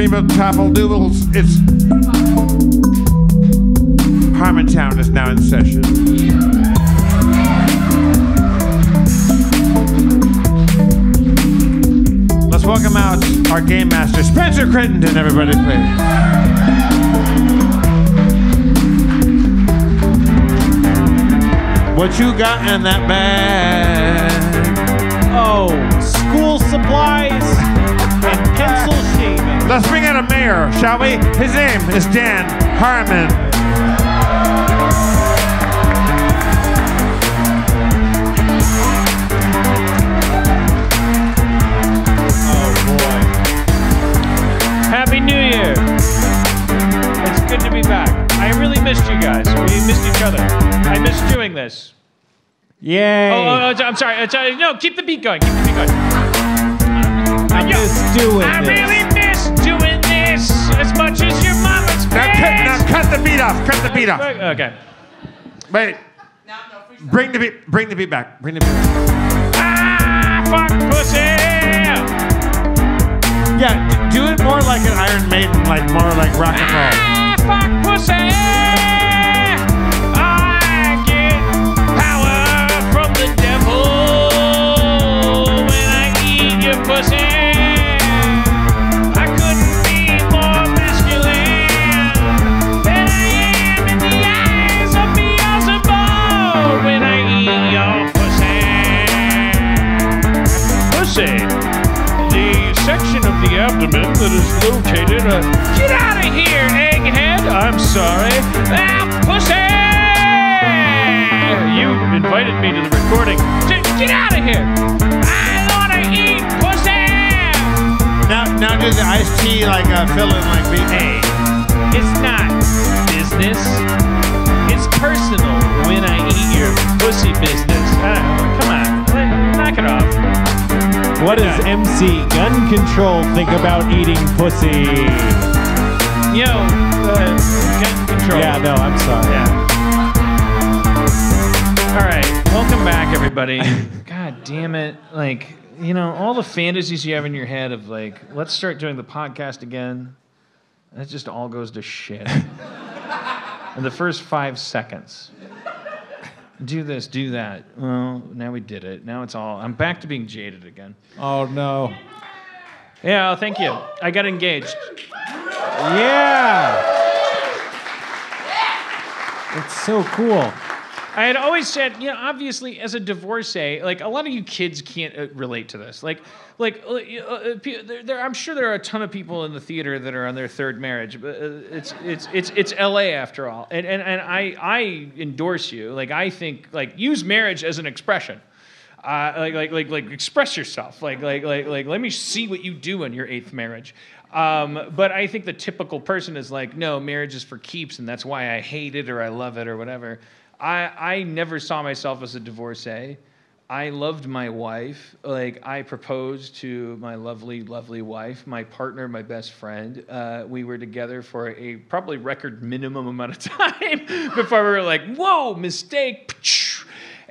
of topple doodles. It's Harmontown is now in session. Let's welcome out our game master, Spencer Crittenden, everybody, please. What you got in that bag? Oh, Let's bring out a mayor, shall we? His name is Dan Harmon. Oh. Happy New Year. It's good to be back. I really missed you guys. We missed each other. I missed doing this. Yay! Oh, oh, oh, I'm sorry. Uh. No, keep the beat going. Keep the beat going. I Yo, miss doing I this. really cut, now face. cut the beat off. Cut the beat off. Okay. Wait. Bring the beat. Bring the beat back. Bring the beat. Back. Ah, fuck pussy. Yeah, do it more like an Iron Maiden, like more like rock and roll. Ah, fuck pussy. That is located. Uh, get out of here, egghead! I'm sorry. Ah, pussy! You invited me to the recording. Get out of here! I wanna eat pussy! Now, now do the Ice-T like uh, fill in like beat. Hey, it's not business. It's personal when I eat your pussy business. Uh, come on, knock it off. What does MC Gun Control think about eating pussy? Yo, uh, gun control. Yeah, no, I'm sorry. Yeah. All right, welcome back, everybody. God damn it! Like, you know, all the fantasies you have in your head of like, let's start doing the podcast again. That just all goes to shit. in the first five seconds. Do this, do that. Well, now we did it. Now it's all. I'm back to being jaded again. Oh no. Yeah, thank you. I got engaged. Yeah. It's so cool. I had always said, you know, obviously, as a divorcee, like a lot of you kids can't uh, relate to this. Like, like uh, uh, there, there, I'm sure there are a ton of people in the theater that are on their third marriage, but uh, it's it's it's it's L.A. after all, and and and I I endorse you. Like, I think like use marriage as an expression. Uh, like, like, like, like, express yourself. Like, like, like, like, let me see what you do in your eighth marriage. Um, but I think the typical person is like, no, marriage is for keeps, and that's why I hate it or I love it or whatever. I, I never saw myself as a divorcee. I loved my wife. Like, I proposed to my lovely, lovely wife, my partner, my best friend. Uh, we were together for a probably record minimum amount of time before we were like, whoa, mistake.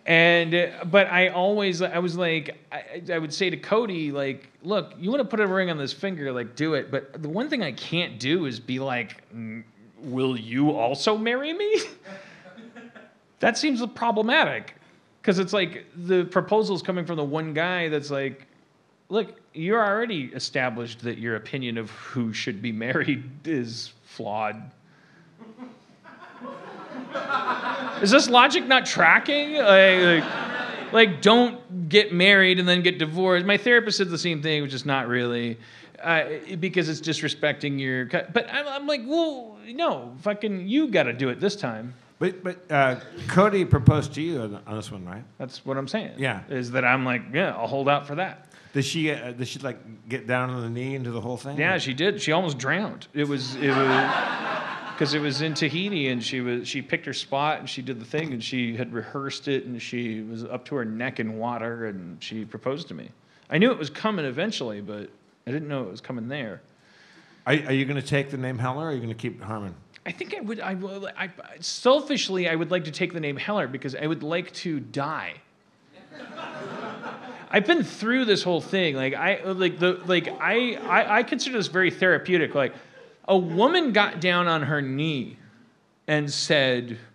And but I always I was like I, I would say to Cody like look you want to put a ring on this finger like do it but the one thing I can't do is be like "Mm, will you also marry me that seems problematic because it's like the proposal's coming from the one guy that's like look you're already established that your opinion of who should be married is flawed is this logic not tracking? Like, like, like, don't get married and then get divorced. My therapist said the same thing, which is not really, uh, because it's disrespecting your. But I'm, I'm like, well, no, fucking, you got to do it this time. But but uh, Cody proposed to you on, on this one, right? That's what I'm saying. Yeah. Is that I'm like, yeah, I'll hold out for that. Does she uh, does she like get down on the knee into the whole thing? Yeah, she did. She almost drowned. It was it was because it was in Tahiti, and she was she picked her spot and she did the thing, and she had rehearsed it, and she was up to her neck in water, and she proposed to me. I knew it was coming eventually, but I didn't know it was coming there. Are, are you going to take the name Heller, or are you going to keep Harmon? I think I would. I, will- I selfishly, I would like to take the name Heller because I would like to die. I've been through this whole thing. Like I like the like I, I I consider this very therapeutic. Like a woman got down on her knee and said.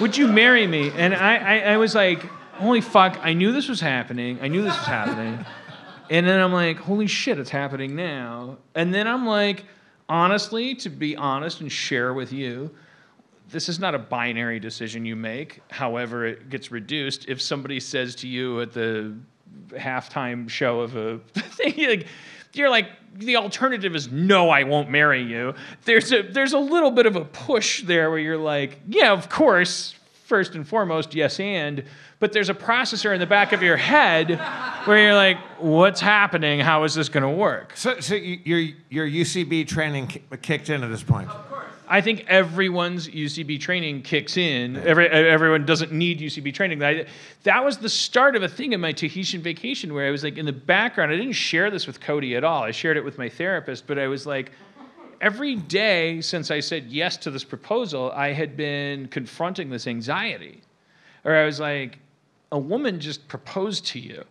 "Would you marry me?" And I, I I was like, "Holy fuck!" I knew this was happening. I knew this was happening. And then I'm like, "Holy shit, it's happening now." And then I'm like, honestly, to be honest and share with you, this is not a binary decision you make. However, it gets reduced if somebody says to you at the halftime show of a thing, like, you're like, the alternative is no, I won't marry you. There's a there's a little bit of a push there where you're like, yeah, of course, first and foremost, yes, and. But there's a processor in the back of your head where you're like, what's happening? How is this going to work? So, so you- your your UCB training kicked in at this point. Of course. I think everyone's UCB training kicks in. Every, everyone doesn't need UCB training. I, that was the start of a thing in my Tahitian vacation where I was like in the background. I didn't share this with Cody at all. I shared it with my therapist, but I was like, every day since I said yes to this proposal, I had been confronting this anxiety. Or I was like, a woman just proposed to you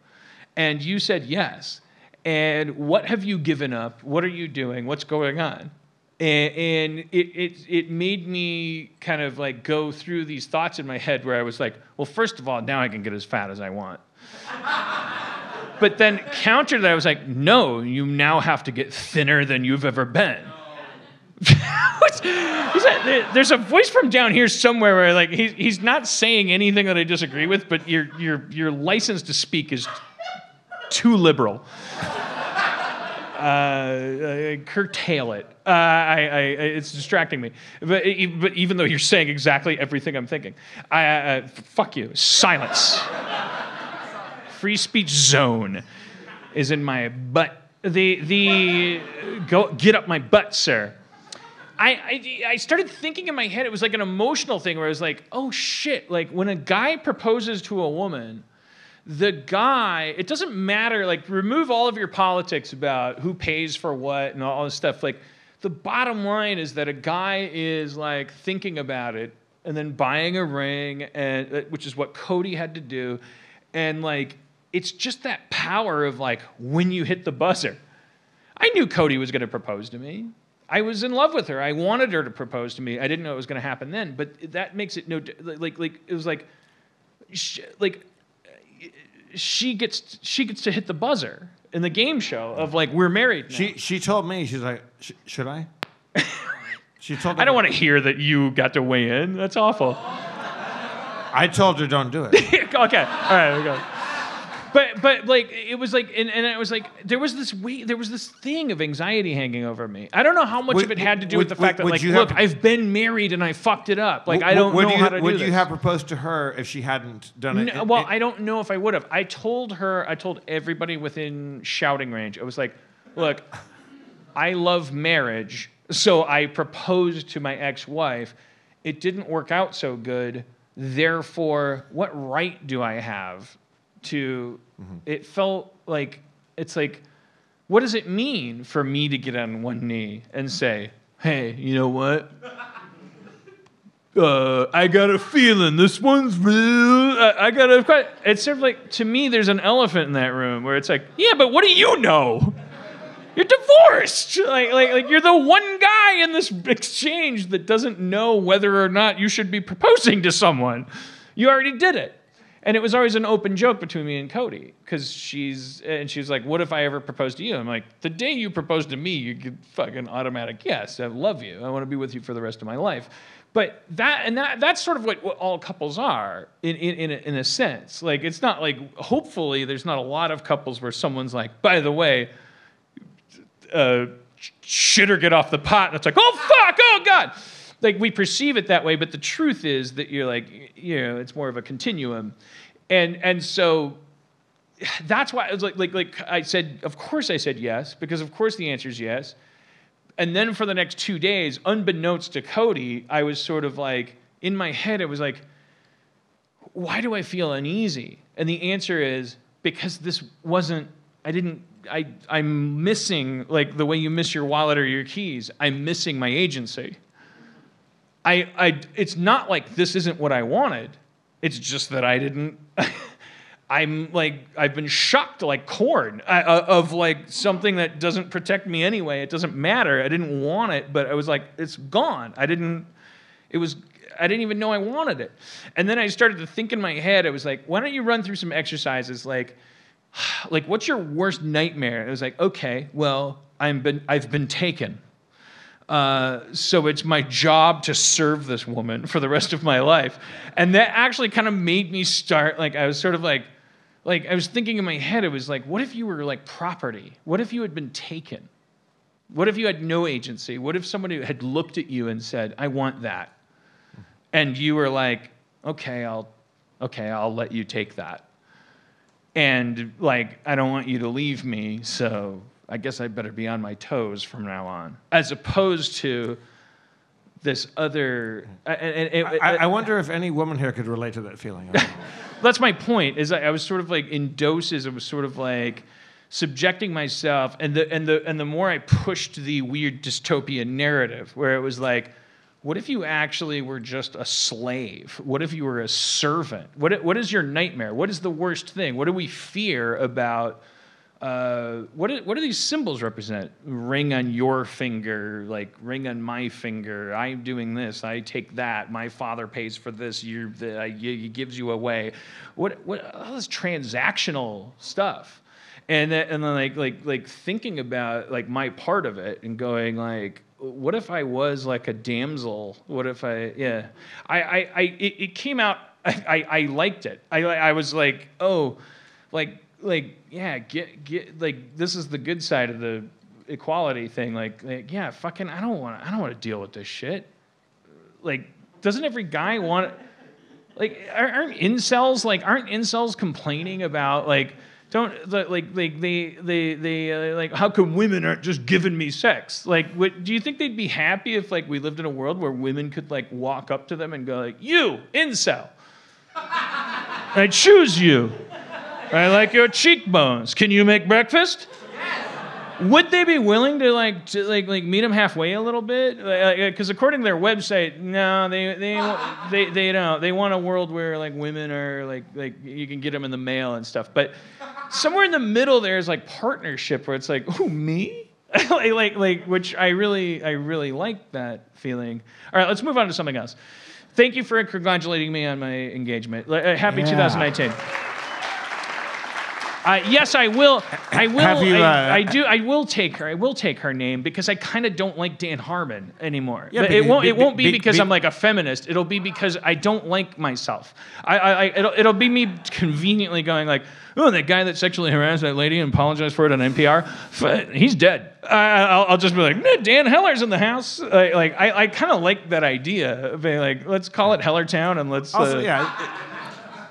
and you said yes. And what have you given up? What are you doing? What's going on? And, and it, it, it made me kind of like go through these thoughts in my head where I was like, well, first of all, now I can get as fat as I want. but then counter that, I was like, no, you now have to get thinner than you've ever been. There's a voice from down here somewhere where like he's, he's not saying anything that I disagree with, but your, your, your license to speak is too liberal. Uh, uh, curtail it. Uh, I, I, it's distracting me. But, but even though you're saying exactly everything I'm thinking, I, fuck you. Silence. Free speech zone is in my butt. The the go get up my butt, sir. I, I, I started thinking in my head, it was like an emotional thing where I was like, oh shit, like when a guy proposes to a woman, the guy, it doesn't matter, like remove all of your politics about who pays for what and all this stuff. Like the bottom line is that a guy is like thinking about it and then buying a ring and uh, which is what Cody had to do. And like it's just that power of like when you hit the buzzer. I knew Cody was going to propose to me. I was in love with her. I wanted her to propose to me. I didn't know it was going to happen then, but that makes it no like like it was like sh- like she gets she gets to hit the buzzer in the game show of like we're married now. She she told me she's like, "Sh- should I? she told. I don't want to hear that you got to weigh in. That's awful. I told her don't do it. okay, all right, we go. But but like it was like and, and it was like there was this weight there was this thing of anxiety hanging over me. I don't know how much Would- of it had to do would- with the fact would- that would like look I've been married and I fucked it up. Like I don't would know you, how to Would do you this. have proposed to her if she hadn't done it? No, well, in- I don't know if I would have. I told her, I told everybody within shouting range. I was like, look, I love marriage, so I proposed to my ex-wife. It didn't work out so good. Therefore, what right do I have to? It felt like it's like, what does it mean for me to get on one knee and say, "Hey, you know what? uh, I got a feeling this one's real. I, I got a. quite-" It's sort of like to me, there's an elephant in that room where it's like, yeah, but what do you know? You're divorced. Like, like, like you're the one guy in this exchange that doesn't know whether or not you should be proposing to someone. You already did it. And it was always an open joke between me and Cody because she's and she's like, "What if I ever propose to you?" I'm like, "The day you propose to me, you get fucking automatic yes. I love you. I want to be with you for the rest of my life." But that and that that's sort of what, what all couples are in in in a, in a sense. Like it's not like hopefully there's not a lot of couples where someone's like, "By the way, uh, shit or get off the pot. And it's like, oh, fuck, oh, God. Like, we perceive it that way, but the truth is that you're like, you know, it's more of a continuum. And, and so that's why I was like, like, like I said, of course I said yes, because of course the answer is yes. And then for the next two days, unbeknownst to Cody, I was sort of like, in my head, it was like, why do I feel uneasy? And the answer is because this wasn't, I didn't, I, I'm missing, like the way you miss your wallet or your keys, I'm missing my agency. I, I, it's not like this isn't what I wanted. It's just that I didn't. I'm like I've been shocked like corn uh, uh, of like something that doesn't protect me anyway. It doesn't matter. I didn't want it, but I was like, it's gone. I didn't. It was. I didn't even know I wanted it. And then I started to think in my head. I was like, why don't you run through some exercises like, like what's your worst nightmare? I was like, okay, well, I'm been I've been taken. Uh, so it's my job to serve this woman for the rest of my life. And that actually kind of made me start, like, I was sort of like, like, I was thinking in my head, it was like, what if you were like property? What if you had been taken? What if you had no agency? What if somebody had looked at you and said, I want that? And you were like, okay, I'll, okay, I'll let you take that. And like, I don't want you to leave me, so I guess I better be on my toes from now on, as opposed to this other. And, and it- I, I wonder if any woman here could relate to that feeling. that's my point. Is I, I was sort of like in doses. I was sort of like subjecting myself, and the and the and the more I pushed the weird dystopian narrative, where it was like. What if you actually were just a slave? What if you were a servant? What, what is your nightmare? What is the worst thing? What do we fear about uh, what, do, what do these symbols represent? Ring on your finger, like ring on my finger. I'm doing this. I take that. My father pays for this. You, the, I, he gives you away. What, what all this transactional stuff, and then, and then like like like thinking about like my part of it and going like, what if I was like a damsel? What if I yeah? I I, I it, it came out. I, I I liked it. I I was like oh, like like yeah get get like this is the good side of the equality thing. Like, like yeah fucking i don't want i don't want to deal with this shit. Like doesn't every guy want like aren't incels like aren't incels complaining about like don't like like they they they uh, like how come women aren't just giving me sex? Like what do you think they'd be happy if like we lived in a world where women could like walk up to them and go like you incel i choose you I like your cheekbones. Can you make breakfast? Would they be willing to like to like like meet them halfway a little bit? Because according to their website, no, they they they they don't. They want a world where like women are like like you can get them in the mail and stuff. But somewhere in the middle there is like partnership where it's like, oh me, like, like like which I really I really like that feeling. All right, let's move on to something else. Thank you for congratulating me on my engagement. Uh, Happy Yeah. 2019. Uh, yes, I will. I will. You, I, uh, I do. I will take her. I will take her name because I kind of don't like Dan Harmon anymore. Yeah, because- it won't. be- It won't be be- because be- I'm like a feminist. It'll be because I don't like myself. I. I. I it'll, it'll be me conveniently going like, oh, that guy that sexually harassed that lady and apologized for it on NPR. He's dead. I, I'll, I'll just be like, "Nah, Dan Heller's in the house. Like, like I. I kind of like that idea. Of being like, let's call it Hellertown and let's. Also, uh, yeah,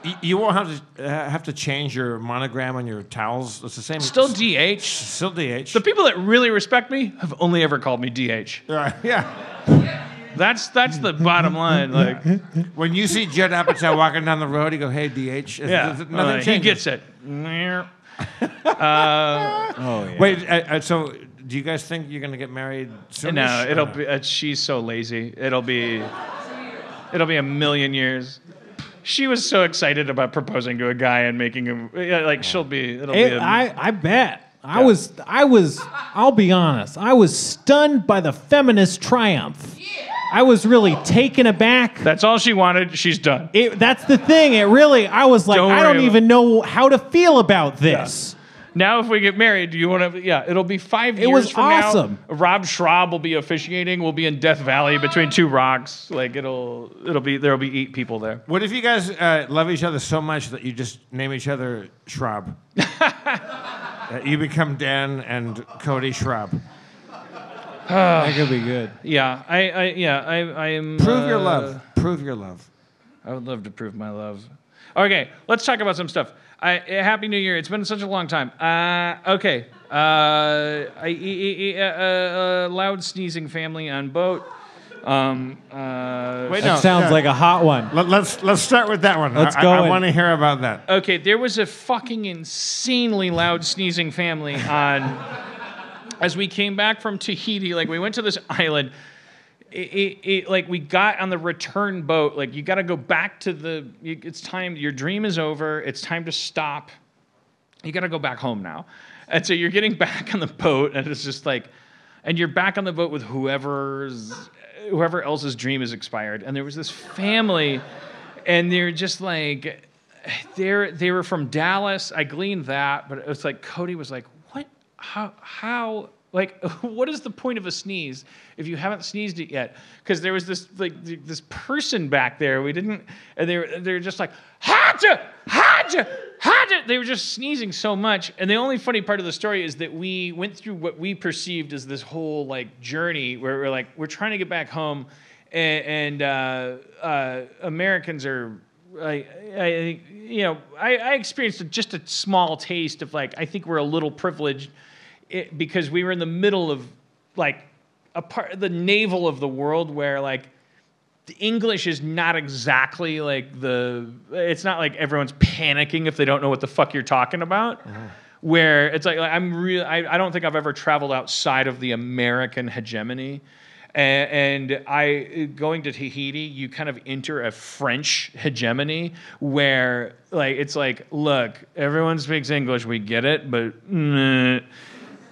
it- you won't have to uh, have to change your monogram on your towels. It's the same. Still DH. Still DH. The people that really respect me have only ever called me DH. Right, yeah. That's that's the bottom line. Like, When you see Judd Apatow walking down the road, you go, "Hey, DH." yeah, Nothing uh, he gets it. Oh yeah. Wait, uh, uh, so do you guys think you're gonna get married soon? No, it'll be. Uh, she's so lazy. It'll be. It'll be a million years. She was so excited about proposing to a guy and making him yeah, like she'll be. It'll be. A, I, I bet. I was I was I'll be honest. I was stunned by the feminist triumph. I was really taken aback. that's all she wanted. She's done. It, that's the thing. It really I was like Don't I don't even know how to feel about this. Now, if we get married, do you want to? Yeah, it'll be five years was from awesome. now. Rob Schrab will be officiating. We'll be in Death Valley between two rocks. Like it'll, it'll be there'll be eight people there. What if you guys uh, love each other so much that you just name each other Schrab? Uh, you become Dan and Cody Schrab. That could be good. Yeah, I, I yeah, I, I am. Prove your uh, love. Prove your love. I would love to prove my love. Okay, let's talk about some stuff. I, uh, Happy New Year. It's been such a long time. Uh, okay. Uh, I, I- I- uh, uh, loud sneezing family on boat. Um, uh, Wait, That sounds yeah. like a hot one. Let, let's let's start with that one. Let's I, go I, in. want to hear about that. Okay, there was a fucking insanely loud sneezing family on as we came back from Tahiti. Like we went to this island. It, it, like we got on the return boat. Like you got to go back to the. It's time. Your dream is over. It's time to stop. You got to go back home now. And so you're getting back on the boat, and it's just like, and you're back on the boat with whoever's whoever else's dream is expired. And there was this family, and they're just like, they're they were from Dallas. I gleaned that, but it was like Cody was like, what? How? How? Like, what is the point of a sneeze if you haven't sneezed it yet? Because there was this like th- this person back there. We didn't, and they were they were just like, haja, haja, haja. They were just sneezing so much. And the only funny part of the story is that we went through what we perceived as this whole like journey where we're like we're trying to get back home, and, and uh, uh, Americans are I, I you know, I, I, experienced just a small taste of like, I think we're a little privileged it, because we were in the middle of like a part, the navel of the world where like the English is not exactly like the, it's not like everyone's panicking if they don't know what the fuck you're talking about. Uh-huh. Where it's like, like I'm real, I, I don't think I've ever traveled outside of the American hegemony. And, and I going to Tahiti, you kind of enter a French hegemony where like it's like, look, everyone speaks English, we get it, but. Mm,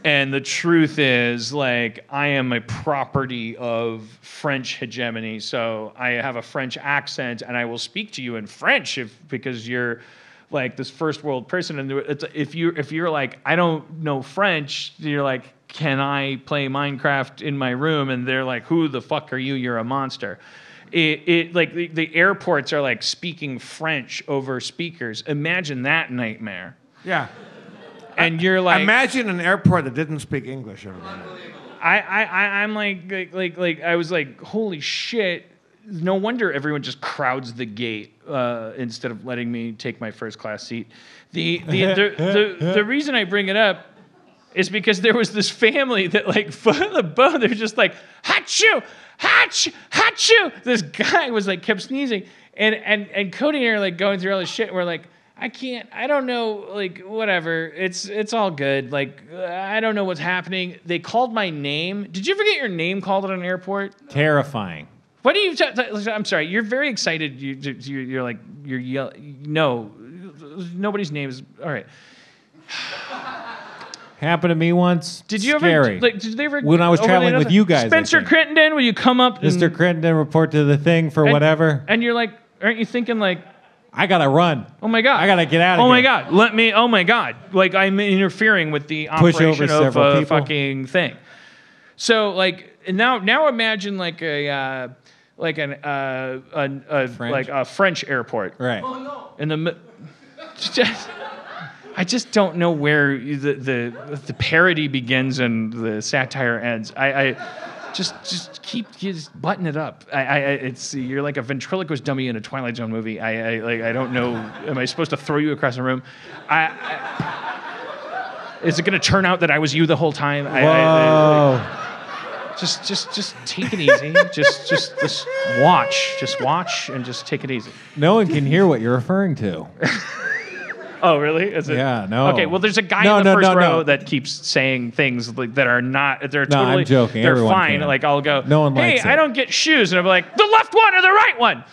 and the truth is, like, I am a property of French hegemony. So I have a French accent and I will speak to you in French if, because you're like this first world person. And if, you, if you're like, I don't know French, you're like, can I play Minecraft in my room? And they're like, who the fuck are you? You're a monster. It, it like the, the airports are like speaking French over speakers. Imagine that nightmare. Yeah. And you're like, imagine an airport that didn't speak English. I, I, I, I'm like, like, like, like, I was like, holy shit. No wonder everyone just crowds the gate uh, instead of letting me take my first class seat. The, the, the, the, the reason I bring it up is because there was this family that like the boat, they're just like hachu, hachu, hachu. This guy was like kept sneezing, and and and Cody and I are like going through all this shit. And we're like, I can't, I don't know, like whatever. It's it's all good. Like I don't know what's happening. They called my name. Did you ever get your name called at an airport? Terrifying. What do you? T- I'm sorry. You're very excited. You, you're, you're like you're yell- No, nobody's name is all right. Happened to me once. Did you Scary. ever like? Did they ever? When I was traveling with you guys, Spencer. Crittenden, will you come up? Mr. and- Crittenden report to the thing for and- whatever. And you're like, aren't you thinking like, I gotta run. oh my god, I gotta get out of here. Oh my here. god, let me. Oh my god, like I'm interfering with the Push over operation of several a people. fucking thing. So like and now now imagine like a. Uh, like an uh, a, a French? like a French airport, Right. in the mi- just, I just don't know where the, the the parody begins and the satire ends. I, I just just keep just button it up. I, I it's you're like a ventriloquist dummy in a Twilight Zone movie. I, I like I don't know. Am I supposed to throw you across the room? I. I is it going to turn out that I was you the whole time? I, I, Whoa. just just just take it easy. just just just watch. Just watch and just take it easy. no one can hear what you're referring to. Oh, really? Is it? Yeah, no. Okay, well, there's a guy No, in the no, first no, row that keeps saying things like, that are not. They're No, I'm totally. joking. They're Everyone fine. can. Like I'll go. No one Hey, likes I it." don't get shoes, and I'm like the left one or the right one.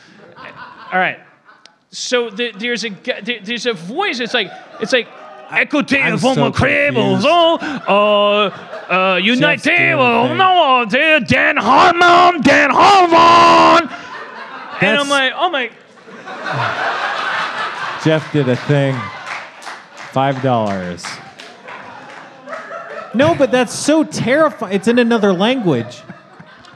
All right. So the, there's a gu- there- there's a voice. It's like it's like. Écoutez I'm vos so incroyables, confused. oh, uh, uh, United, doing a thing. no, Dan Harmon, Dan Harmon. And I'm like, oh my, Jeff did a thing. Five dollars. No, but that's so terrifying. It's in another language.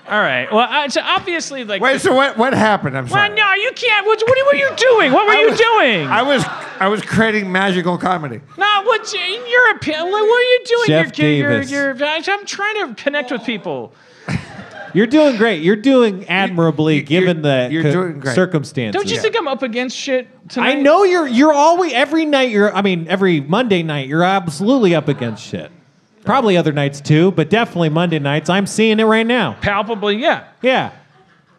all right. Well, I, so obviously, like, Wait, so what, what happened? I'm sorry. Well, no, you can't. What, what were you doing? What were I you was- doing? I was I was creating magical comedy. no, what's in your opinion? What were you doing? Jeff you're, you're, Davis. You're, I'm trying to connect with people. You're doing great. You're doing admirably you- given the you're co- doing great. circumstances. Don't you think I'm up against shit tonight? I know you're you're always every night you're I mean every Monday night you're absolutely up against shit. Probably other nights too, but definitely Monday nights. I'm seeing it right now. Palpably, yeah. Yeah.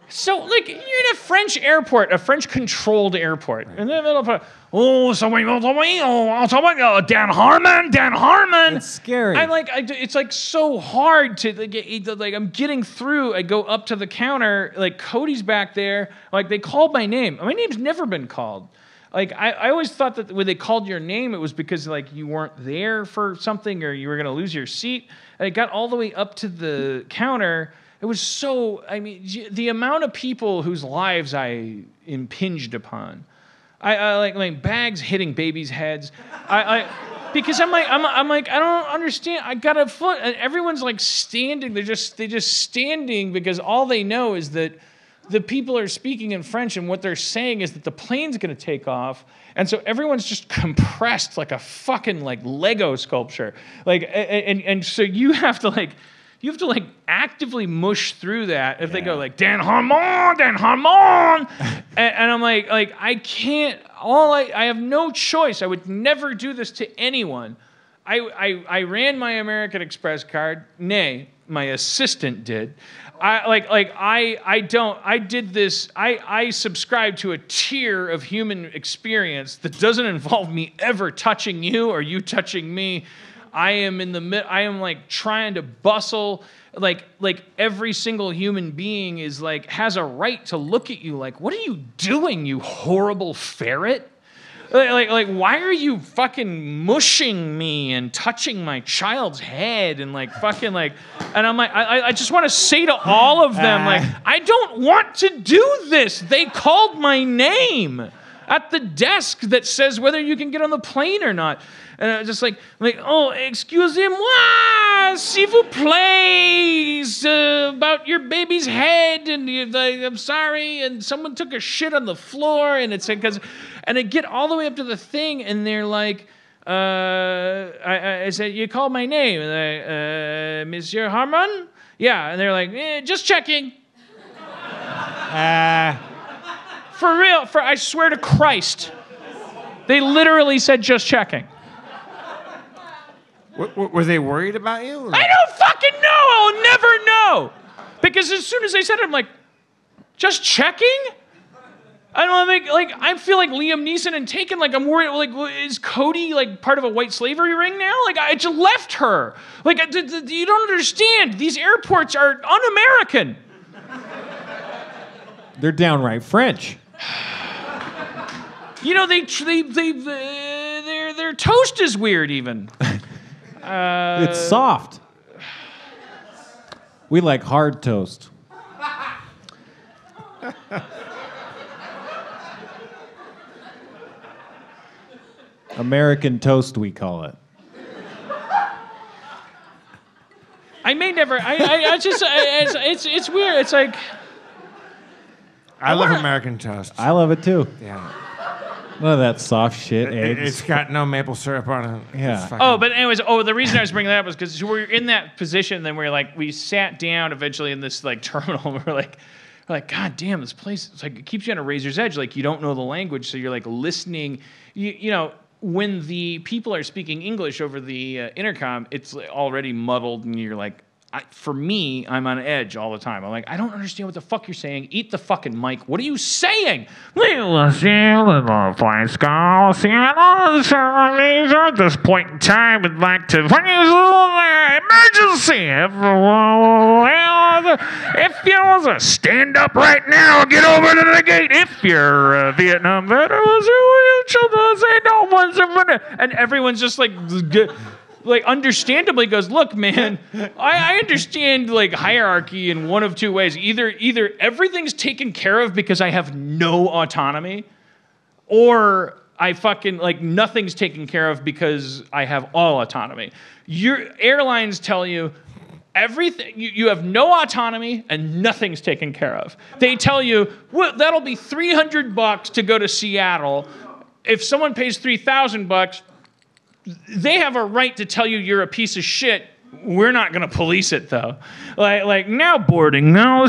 So, like, you're in a French airport, a French controlled airport. In the middle of, oh, somebody, oh, somebody, oh, somebody, oh, Dan Harmon, Dan Harmon. It's scary. I'm like, I, it's like so hard to like, like, I'm getting through. I go up to the counter, like, Cody's back there. Like, they called my name. My name's never been called. Like, I, I always thought that when they called your name, it was because, like, you weren't there for something or you were going to lose your seat. And I got all the way up to the counter. It was so, I mean, the amount of people whose lives I impinged upon. I, I like like bags hitting babies' heads. I, I because I'm like I'm, I'm like I don't understand. I got a foot, and everyone's like standing. They're just they're just standing because all they know is that the people are speaking in French, and what they're saying is that the plane's going to take off, and so everyone's just compressed like a fucking like Lego sculpture. Like and and so you have to like. You have to like actively mush through that if they go like Dan Harmon, Dan Harmon, and, and I'm like, like I can't. All I, I have no choice. I would never do this to anyone. I, I, I ran my American Express card. Nay, my assistant did. I like like I I don't I did this I I subscribe to a tier of human experience that doesn't involve me ever touching you or you touching me. I am in the mid I am like trying to bustle like like every single human being is like has a right to look at you like what are you doing you horrible ferret like, like, like, why are you fucking mushing me and touching my child's head and like fucking like, and I'm like, I, I just want to say to all of them, uh. like, I don't want to do this. They called my name at the desk that says whether you can get on the plane or not. And I was just like, like, oh, excusez-moi, s'il vous plaît, uh, about your baby's head, and you, like, I'm sorry, and someone took a shit on the floor, and it's because, and I get all the way up to the thing, and they're like, uh, I, I said, you called my name, and I, uh, Monsieur Harmon? Yeah, and they're like, eh, just checking. Uh, For real, for I swear to Christ. They literally said just checking. W- w- were they worried about you? I don't fucking know. I'll never know. Because as soon as they said it, I'm like, just checking? I don't think like I feel like Liam Neeson and Taken. Like I'm worried. Like is Cody like part of a white slavery ring now? Like I just left her. Like I- d- d- you don't understand. These airports are un-American. they're downright French. You know they tr- they they uh, their their toast is weird even. Uh, it's soft. We like hard toast. American toast, we call it. I may never. I I, I just I, it's, it's it's weird. It's like I love wanna- American toast. I love it too. yeah. None of that soft shit, It, eggs. has got no maple syrup on it. Yeah. fucking- Oh, but anyways, oh, the reason I was bringing that up was because we were in that position. Then we are like, we sat down eventually in this like terminal. And we're like, we're like, God damn, this place. It's like it keeps you on a razor's edge. Like you don't know the language, so you're like listening. You you know when the people are speaking English over the uh, intercom, it's already muddled, and you're like. I, for me, I'm on edge all the time. I'm like, I don't understand what the fuck you're saying. Eat the fucking mic. What are you saying? At this point in time, we'd like to emergency. If you was a stand up right now, get over to the gate. If you're a Vietnam veteran, and everyone's just like like understandably goes look man I, I understand like hierarchy in one of two ways. Either either everything's taken care of because i have no autonomy or i fucking like nothing's taken care of because i have all autonomy. Your airlines tell you everything you, you have no autonomy and nothing's taken care of. They tell you well, that'll be 300 bucks to go to seattle. If someone pays 3000 bucks they have a right to tell you you're a piece of shit. We're not going to police it though. Like like now boarding. Now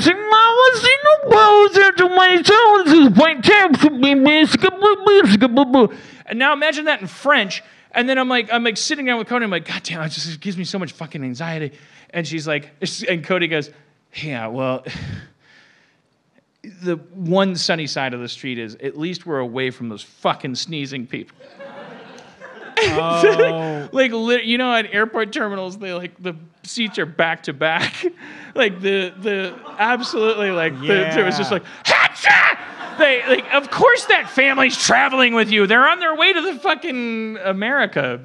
and now imagine that in french. And then i'm like i'm like sitting down with cody. I'm like god damn it just gives me so much fucking anxiety. And she's like and cody goes yeah well the one sunny side of the street is at least we're away from those fucking sneezing people. Oh, like lit, you know at airport terminals they like the seats are back to back. Like the the absolutely like the, it was just like Hatcha! they like of course that family's traveling with you. They're on their way to the fucking america.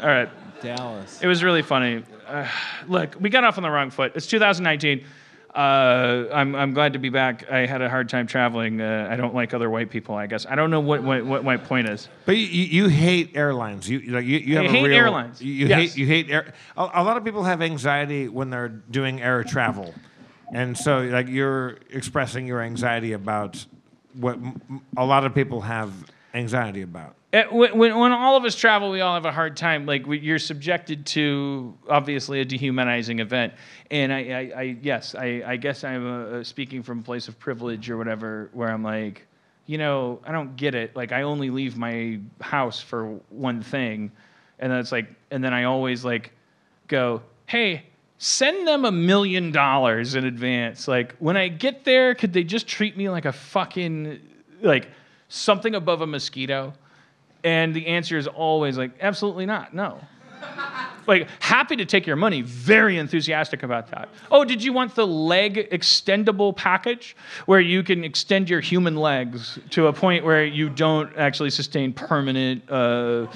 All right. Dallas. it was really funny. Uh, look we got off on the wrong foot. It's 2019 uh, I'm, I'm glad to be back. I had a hard time traveling. Uh, I don't like other white people. I guess I don't know what, what, what my point is. But you, you, hate airlines. You like you, you I hate a real, airlines. You, you Yes. hate you hate air. A, a lot of people have anxiety when they're doing air travel, and so like you're expressing your anxiety about what a lot of people have anxiety about. Uh, when, when, when all of us travel, we all have a hard time. Like we, you're subjected to obviously a dehumanizing event, and I, I, I yes, I, I guess I'm uh, speaking from a place of privilege or whatever, where I'm like, you know, I don't get it. Like I only leave my house for one thing, and then it's like, and then I always like go, hey. Send them a million dollars in advance. Like when I get there, could they just treat me like a fucking like something above a mosquito? And the answer is always like, absolutely not. No. like, happy to take your money. Very enthusiastic about that. Oh, did you want the leg extendable package where you can extend your human legs to a point where you don't actually sustain permanent uh,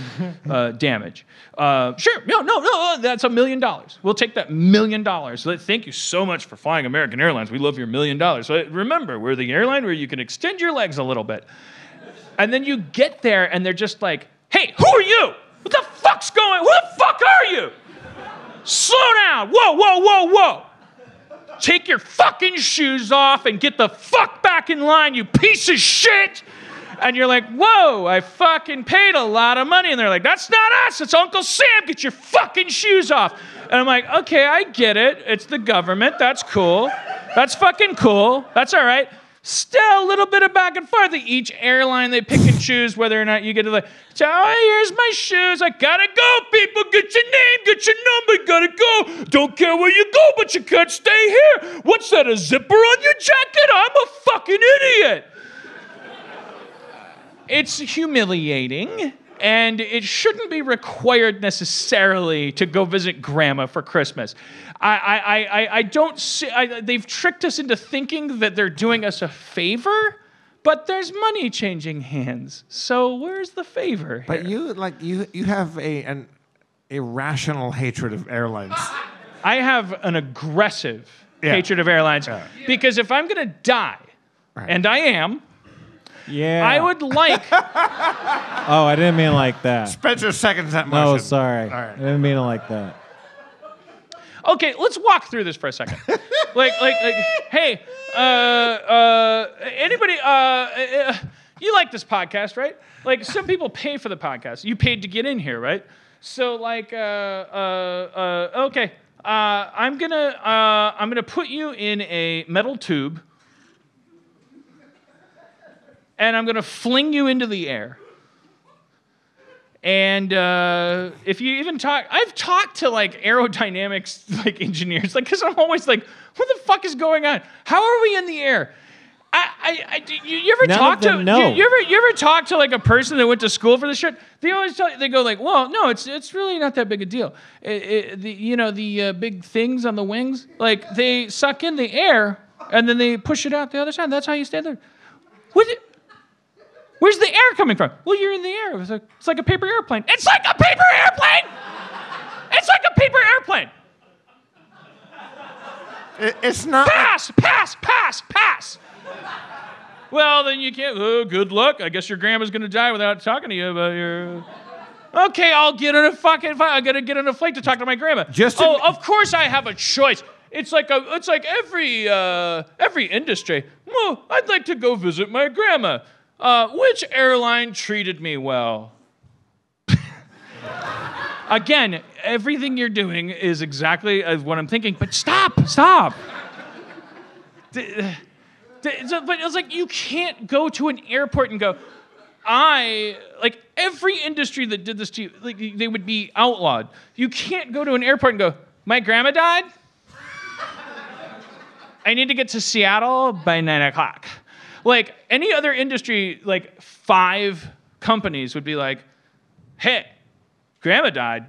uh, damage? Uh, sure. No, no, no. That's a million dollars. We'll take that million dollars. Thank you so much for flying American Airlines. We love your million dollars. So remember, we're the airline where you can extend your legs a little bit. And then you get there and they're just like, hey, who are you? What the fuck's going Who the fuck are you? Slow down. Whoa, whoa, whoa, whoa. Take your fucking shoes off and get the fuck back in line, you piece of shit. And you're like, whoa, I fucking paid a lot of money. And they're like, that's not us, it's Uncle Sam. Get your fucking shoes off. And I'm like, okay, I get it. It's the government. That's cool. That's fucking cool. That's all right. Still a little bit of back and forth. Each airline, they pick and choose whether or not you get to so, oh, here's my shoes. I gotta go, people. Get your name, get your number, gotta go. Don't care where you go, but you can't stay here. What's that, a zipper on your jacket? I'm a fucking idiot. It's humiliating, and it shouldn't be required necessarily to go visit grandma for Christmas. I, I, I, I- I don't see, I, they've tricked us into thinking that they're doing us a favor, but there's money changing hands. So where's the favor? But you like you you have a an irrational hatred of airlines. I have an aggressive Yeah. hatred of airlines Yeah. because if I'm gonna die, Right. and I am, Yeah. I would like Oh, I didn't mean like that. Spencer seconds that motion. Oh, sorry. All right. I didn't mean it like that. Okay, let's walk through this for a second. like, like, like, hey, uh, uh, anybody, uh, uh, you like this podcast, right? Like, some people pay for the podcast. You paid to get in here, right? So, like, uh, uh, uh, okay, uh, I'm gonna, uh, I'm gonna put you in a metal tube, and I'm gonna fling you into the air. And uh, if you even talk, I've talked to like aerodynamics like engineers, like because I'm always like, what the fuck is going on? How are we in the air? I, I, I you, you ever None talk to. You, you ever you ever talk to like a person that went to school for this shit? They always tell you, they go like, well, no, it's it's really not that big a deal. It, it, the you know the uh, big things on the wings, like they suck in the air and then they push it out the other side. That's how you stay there. What? Where's the air coming from? Well, you're in the air. It's like, it's like a paper airplane. It's like a paper airplane! It's like a paper airplane! It- it's not. like- Pass, pass, pass, pass! Well, then you can't. Oh, good luck. I guess your grandma's gonna die without talking to you about your. Okay, I'll get on a fucking flight. I gotta get on a flight to talk to my grandma. Just oh, of course I have a choice. It's like a, it's like every uh, every industry. Well, I'd like to go visit my grandma. Uh, which airline treated me well? Again, everything you're doing is exactly what I'm thinking. But stop, stop. So- But it's like you can't go to an airport and go, I like every industry that did this to you, like they would be outlawed. You can't go to an airport and go, my grandma died. I need to get to Seattle by nine o'clock. Like any other industry, like five companies would be like, "Hey, grandma died.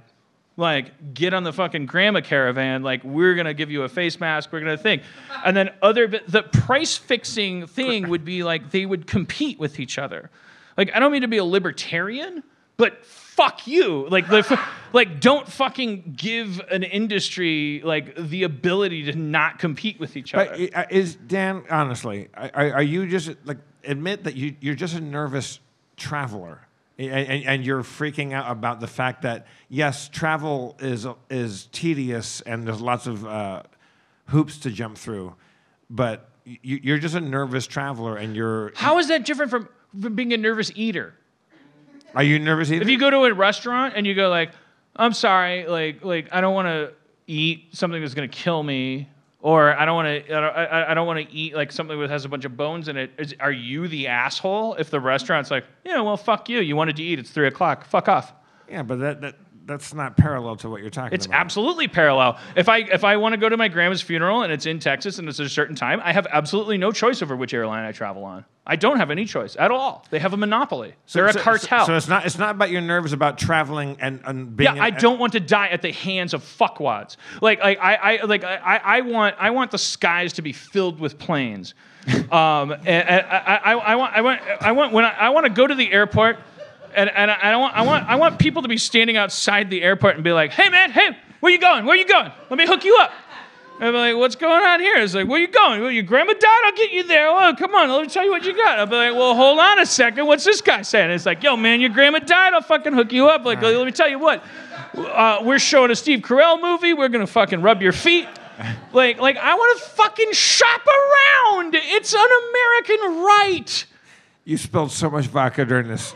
Like, get on the fucking grandma caravan. Like, we're gonna give you a face mask. We're gonna think." And then other the price fixing thing would be like they would compete with each other. Like, I don't mean to be a libertarian, but fuck you. Like, the, like don't fucking give an industry like the ability to not compete with each other. But uh, is Dan honestly? Are, are you just like admit that you you're just a nervous traveler, and, and, and you're freaking out about the fact that yes, travel is is tedious and there's lots of uh, hoops to jump through, but you, you're just a nervous traveler, and you're. How is that different from, from being a nervous eater? Are you nervous? Either? If you go to a restaurant and you go like, "I'm sorry, like like I don't want to eat something that's gonna kill me," or I don't want to I don't, I, I don't want to eat like something that has a bunch of bones in it. Is, are you the asshole if the restaurant's like, "Yeah, well, fuck you. You wanted to eat. It's three o'clock. Fuck off." yeah, but that, that that's not parallel to what you're talking It's about. It's absolutely parallel. If I if I want to go to my grandma's funeral and it's in Texas and it's at a certain time, I have absolutely no choice over which airline I travel on. I don't have any choice at all. They have a monopoly. They're a So- so- cartel. So, it's not it's not about your nerves about traveling and, and being. Yeah, I don't want to die at the hands of fuckwads. Like, like I, I, like I, I want, I want the skies to be filled with planes. Um, and, and I, I, I want, I want, I want when I, I want to go to the airport, and, and I, I want, I want, I want people to be standing outside the airport and be like, "Hey, man, hey, where you going? Where you going? Let me hook you up." And I'm like, what's going on here? It's like, where you going? Well, your grandma died? I'll get you there. Oh, come on, let me tell you what you got. I'll be like, well, hold on a second. What's this guy saying? It's like, yo, man, your grandma died. I'll fucking hook you up. Like, let me tell you what. Uh, we're showing a Steve Carell movie. We're gonna fucking rub your feet. Like, like I want to fucking shop around. It's an American right. You spilled so much vodka during this.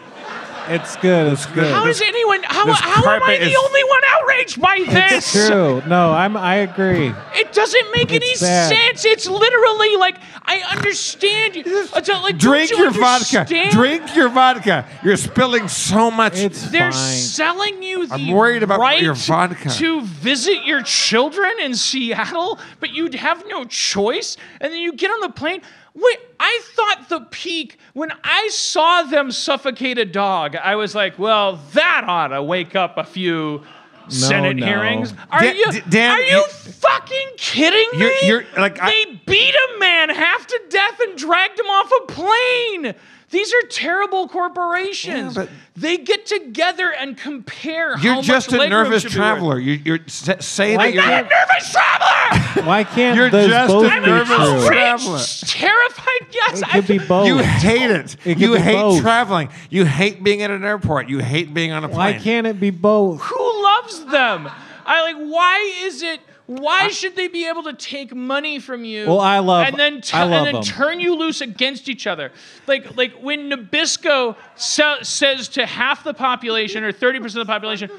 It's good. It's good. How is anyone? How, this how am carpet I the is- only one outraged by this? It's true. No, I'm. I agree. It doesn't make any It's bad. sense. It's literally like I understand you. It's like, don't Drink you your vodka. understand? Drink your vodka. You're spilling so much. It's They're fine. selling you the I'm worried about right your vodka. to visit your children in Seattle, but you'd have no choice. And then you get on the plane. Wait, I thought the peak when I saw them suffocate a dog. I was like, well, that ought to wake up a few Senate no. hearings. Are Dan- you? Dan, are you, fucking kidding me? You're- you're- like, I- they beat a man half to death and dragged him off a plane. These are terrible corporations. Yeah, but- they get together and compare. you're how just much a nervous should be worth. traveler. You, you're s- say Why that you're. can't- Nervous traveler. Why can't You're those just both a be nervous true? traveler. terrified. Yes, It I be both. You hate it. It you hate both. traveling. You hate being at an airport. You hate being on a plane. Why can't it be both? Who loves them? I like. Why is it? Why should they be able to take money from you? Well, I love- and then tu- I love and then them. turn you loose against each other. Like like when Nabisco sa- says to half the population or thirty percent of the population,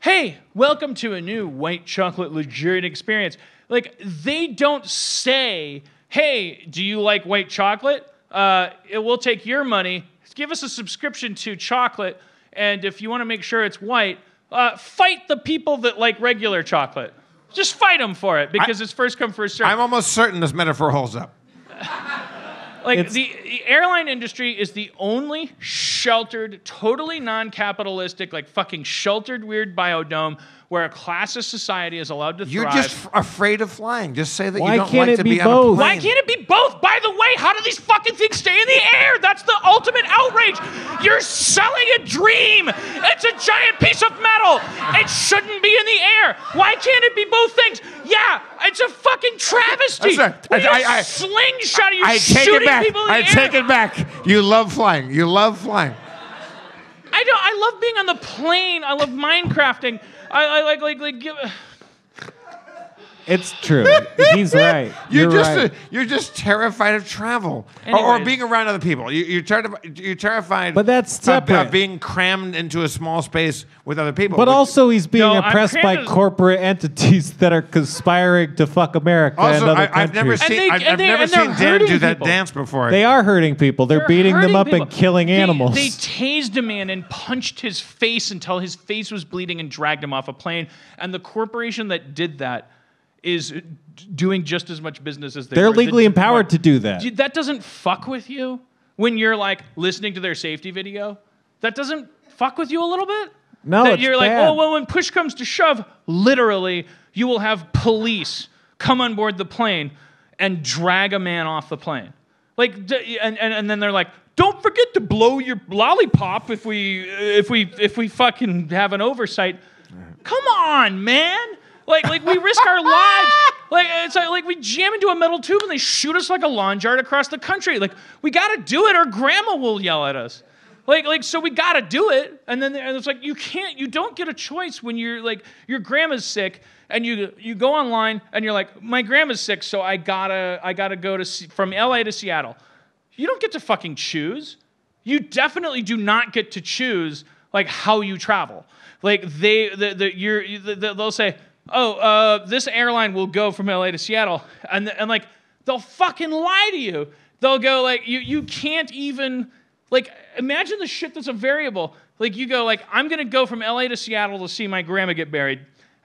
"Hey, welcome to a new white chocolate luxuriant experience." Like they don't say, "Hey, do you like white chocolate? Uh, it will take your money. Give us a subscription to chocolate, and if you want to make sure it's white." Uh, fight the people that like regular chocolate. Just fight them for it because it's first come first serve. I'm almost certain this metaphor holds up. like the, the airline industry is the only sheltered, totally non-capitalistic, like fucking sheltered weird biodome where a class of society is allowed to fly. You're just f- afraid of flying. Just say that Why you don't can't like it to be be, on a both? plane. Why can't it be both? By the way, how do these fucking things stay in the air? That's the ultimate outrage. You're selling a dream. It's a giant piece of metal. It shouldn't be in the air. Why can't it be both things? Yeah, it's a fucking travesty. That's What right. are you, I- I- slingshot? Are you I take shooting it back. people in the I air? take it back. You love flying. You love flying. I don't. I love being on the plane. I love Minecrafting. I, I like like like give. It's true. He's right. You're, You're, just right. a, you're just terrified of travel or, or Anyways. being around other people. You, you're, terrified, you're terrified. But that's of- Of, separate. being crammed into a small space with other people. but which- also, he's being No, I'm oppressed by crammed- corporate entities that are conspiring to fuck America and also, other I, I've never countries. And seen they- I've, and I've they- never and they're seen Dan do hurting that people. dance before. they are hurting people. They're, They're beating them hurting up people. and killing They- animals. They, tased a man and punched his face until his face was bleeding and dragged him off a plane. And the corporation that did that is doing just as much business as they They're were legally empowered to do that. Dude, that doesn't fuck with you when you're like listening to their safety video. That doesn't fuck with you a little bit. No, that it's you're like, bad. oh well, when push comes to shove, literally, you will have police come on board the plane and drag a man off the plane. Like, d- and, and, and then they're like, don't forget to blow your lollipop if we if we if we fucking have an oversight. Come on, man. Like, like we risk our lives. Like uh, it's like, like we jam into a metal tube and they shoot us like a lawn dart across the country. Like we got to do it, or grandma will yell at us. Like, like so we got to do it. And then and it's like you can't, you don't get a choice when you're like your grandma's sick and you you go online and you're like my grandma's sick, so I gotta I gotta go to from LA to Seattle. You don't get to fucking choose. You definitely do not get to choose like how you travel. Like they, the, the, you're, the, the, they'll say, "Oh, uh, this airline will go from LA to Seattle," and and like they'll fucking lie to you. They'll go like, "You you can't even like imagine the shit that's a variable." Like you go like, "I'm gonna go from LA to Seattle to see my grandma get married,"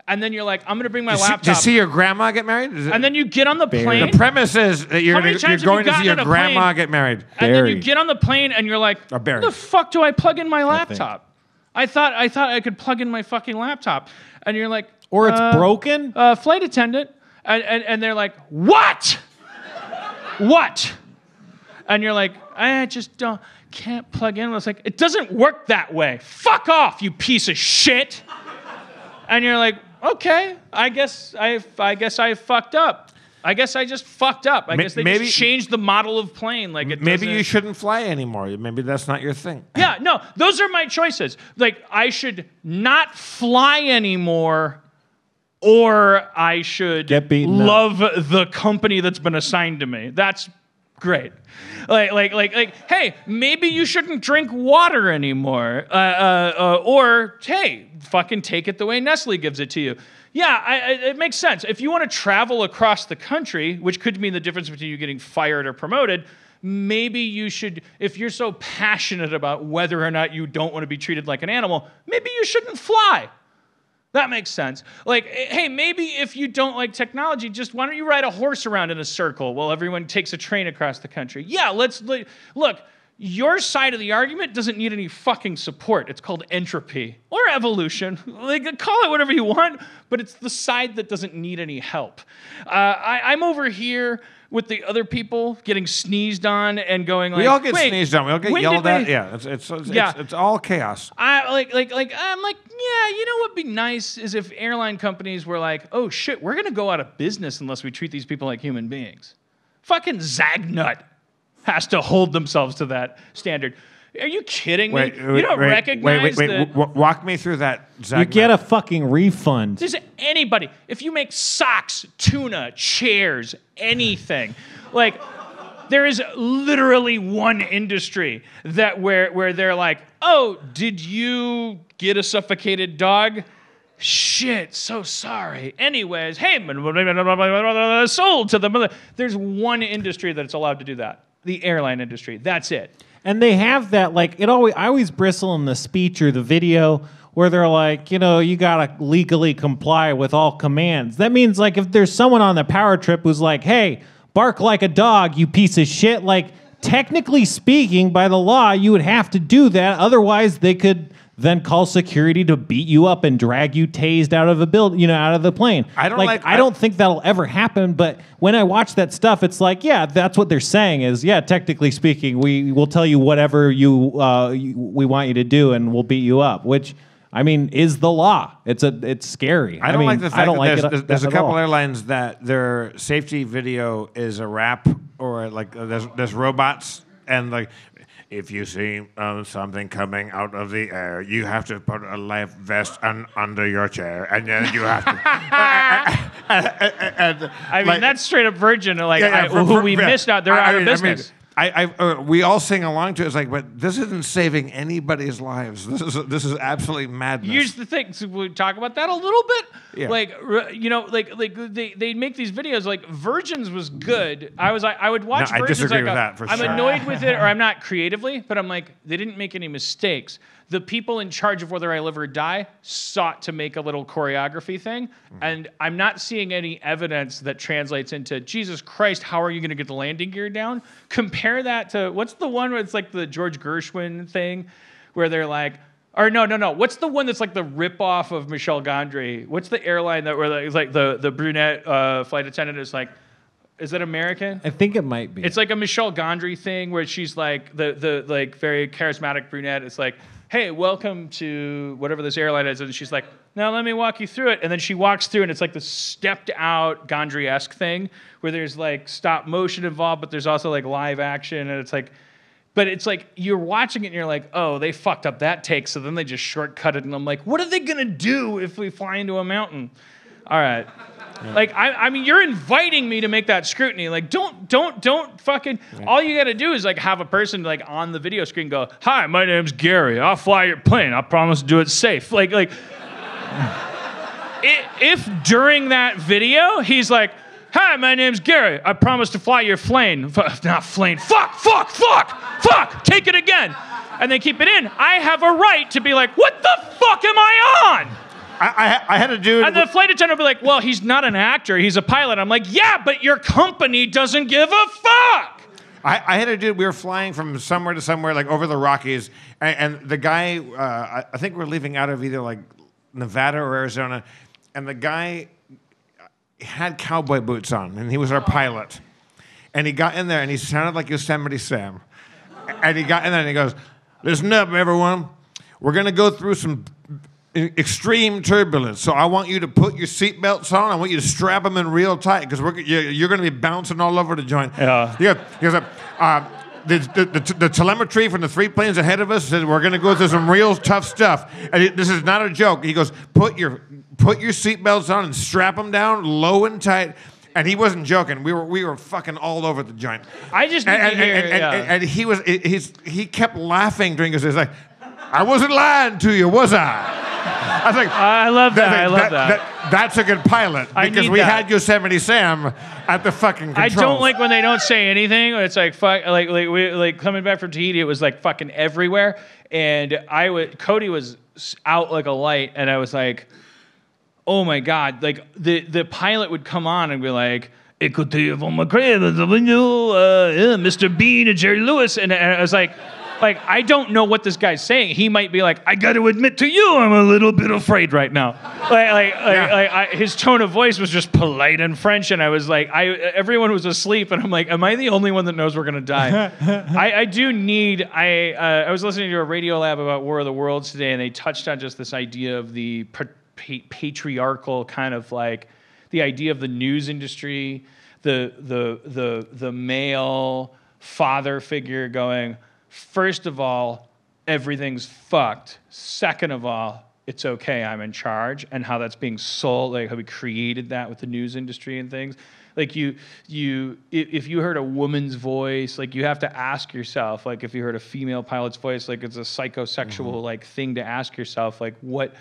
and then you're like, "I'm gonna bring my To see, laptop." to see your grandma get married? And then you get on the plane. the premise is that you're, gonna, you're times have you to see your grandma plane? get married. And then you get on the plane and you're like, Or Barry. the fuck do I plug in my laptop? I thought I thought I could plug in my fucking laptop. And you're like, or it's uh, broken. Uh, flight attendant. And, and, and they're like, what? what? And you're like, I just don't, can't plug in. I was like, it doesn't work that way. Fuck off, you piece of shit. And you're like, okay, I guess I, I guess I fucked up. I guess I just fucked up. I guess they maybe- just changed the model of plane. Like it Maybe you shouldn't fly anymore. Maybe that's not your thing. yeah, no, those are my choices. Like, I should not fly anymore, or I should Get beaten up. love the company that's been assigned to me. That's great. Like, like, like, like. Hey, maybe you shouldn't drink water anymore, uh, uh, uh, or hey, fucking take it the way Nestle gives it to you. Yeah, I, I, it makes sense. If you want to travel across the country, which could mean the difference between you getting fired or promoted, maybe you should, if you're so passionate about whether or not you don't want to be treated like an animal, maybe you shouldn't fly. That makes sense. Like, eh, hey, maybe if you don't like technology, just why don't you ride a horse around in a circle while everyone takes a train across the country? Yeah, let's look. Your side of the argument doesn't need any fucking support. It's called entropy or evolution. Like, call it whatever you want, but it's the side that doesn't need any help. Uh, I, I'm over here with the other people getting sneezed on and going like, We all get "Wait, sneezed on. We all get yelled at. we- Yeah, it's, it's, it's, Yeah. it's, it's all chaos. I like like like I'm like, yeah, you know what'd be nice is if airline companies were like, oh shit, we're gonna go out of business unless we treat these people like human beings. Fucking Zagnut has to hold themselves to that standard. Are you kidding me? Wait, you don't wait, recognize Wait, wait, wait. that w- w- walk me through that. you Zach get a fucking refund. there's anybody. If you make socks, tuna, chairs, anything, like there is literally one industry that where where they're like, oh, did you get a suffocated dog? Shit, so sorry. Anyways, hey, sold to the mother. There's one industry that it's allowed to do that. The airline industry. That's it. And they have that like it always I always bristle in the speech or the video where they're like, you know, you gotta legally comply with all commands. That means like if there's someone on the power trip who's like, hey, bark like a dog, you piece of shit, like technically speaking, by the law, you would have to do that. Otherwise they could then call security to beat you up and drag you tased out of a build, you know, out of the plane. I don't like- I I- don't think that'll ever happen. But when I watch that stuff, it's like, yeah, that's what they're saying. Is yeah, technically speaking, we will tell you whatever you, uh, you we want you to do, and we'll beat you up. Which I mean is the law. It's a it's scary. I don't mean, like the fact I don't that like there's, it. there's, there's a couple all. airlines that their safety video is a rap or like uh, there's, there's robots and like if you see uh, something coming out of the air, you have to put a life vest un- under your chair, and then you have to. and, I mean, like- that's straight up virgin. Like, Yeah, yeah, I- for- who for- we yeah. missed out, they're I- out I of mean- I mean, business. I, I uh, we all sing along to it. It's like, but this isn't saving anybody's lives. This is this is absolutely madness. Here's the thing. So we talk about that a little bit. Yeah. Like you know, like like they they make these videos. Like Virgins was good. I was like I would watch No, I Virgins. disagree like, with uh, that, for I'm sure. annoyed with it, or I'm not creatively. But I'm like they didn't make any mistakes. The people in charge of whether I live or die sought to make a little choreography thing, Mm-hmm. and I'm not seeing any evidence that translates into Jesus Christ. How are you going to get the landing gear down? Compare that to what's the one where it's like the George Gershwin thing, where they're like. Or no, no, no. What's the one that's like the ripoff of Michel Gondry? What's the airline that where it's like the the brunette uh, flight attendant is like, is that American? I think it might be. It's like a Michel Gondry thing where she's like the the like very charismatic brunette. It's like, hey, welcome to whatever this airline is, and she's like, now let me walk you through it. And then she walks through, and it's like the stepped out Gondry esque thing where there's like stop motion involved, but there's also like live action, and it's like. But it's like you're watching it and you're like, oh, they fucked up that take, so then they just shortcut it, and I'm like, what are they gonna do if we fly into a mountain? All right. Like I, I mean, you're inviting me to make that scrutiny. Like, don't, don't, don't fucking. All you got to do is like have a person like on the video screen go, "Hi, my name's Gary. I'll fly your plane. I promise to do it safe." Like, like, i- if during that video he's like, "Hi, my name's Gary. I promise to fly your plane." F- not plane. Fuck, fuck, fuck, fuck. Take it again, and they keep it in. I have a right to be like, "What the fuck am I on?" I, I, I had a dude. And the flight attendant will be like, well, he's not an actor, he's a pilot. I'm like, yeah, but your company doesn't give a fuck. I, I had a dude. We were flying from somewhere to somewhere, like over the Rockies, and, and the guy. Uh, I, I think we're leaving out of either like Nevada or Arizona, and the guy had cowboy boots on, and he was our pilot. And he got in there, and he sounded like Yosemite Sam. And he got in there, and he goes, "Listen up, everyone. We're gonna go through some." Extreme turbulence. So I want you to put your seatbelts on. I want you to strap them in real tight because we're you're, you're going to be bouncing all over the joint. Yeah. He goes, he goes uh, the, the, the, the telemetry from the three planes ahead of us says we're going to go through some real tough stuff. And it- this is not a joke. He goes, put your put your seatbelts on and strap them down low and tight. And he wasn't joking. We were we were fucking all over the joint. I just and, to hear- and, and, yeah. and, and he was he's he kept laughing during his. He's like, I wasn't lying to you, was I? I I love that. I love that. That's a good pilot because we that. had Yosemite Sam at the fucking Controls. I don't like when they don't say anything. It's like fuck, like like we like coming back from Tahiti. It was like fucking everywhere, and I would Cody was out like a light, and I was like, oh my god, like the the pilot would come on and be like. Écoutez von Macrae, uh, yeah, Mr. Bean and Jerry Lewis, and, and I was like, like I don't know what this guy's saying. He might be like, I got to admit to you, I'm a little bit afraid right now. Like, like, like, like I, his tone of voice was just polite and French, and I was like, I everyone was asleep, and I'm like, am I the only one that knows we're gonna die? I, I do need. I uh, I was listening to a Radiolab about War of the Worlds today, and they touched on just this idea of the pa- pa- patriarchal kind of like the idea of the news industry, the the the the male father figure going. First of all, everything's fucked. Second of all, it's okay, I'm in charge, and how that's being sold, like how we created that with the news industry and things. Like you, you, if you heard a woman's voice, like you have to ask yourself, like if you heard a female pilot's voice, like it's a psychosexual mm-hmm. like thing to ask yourself, like what,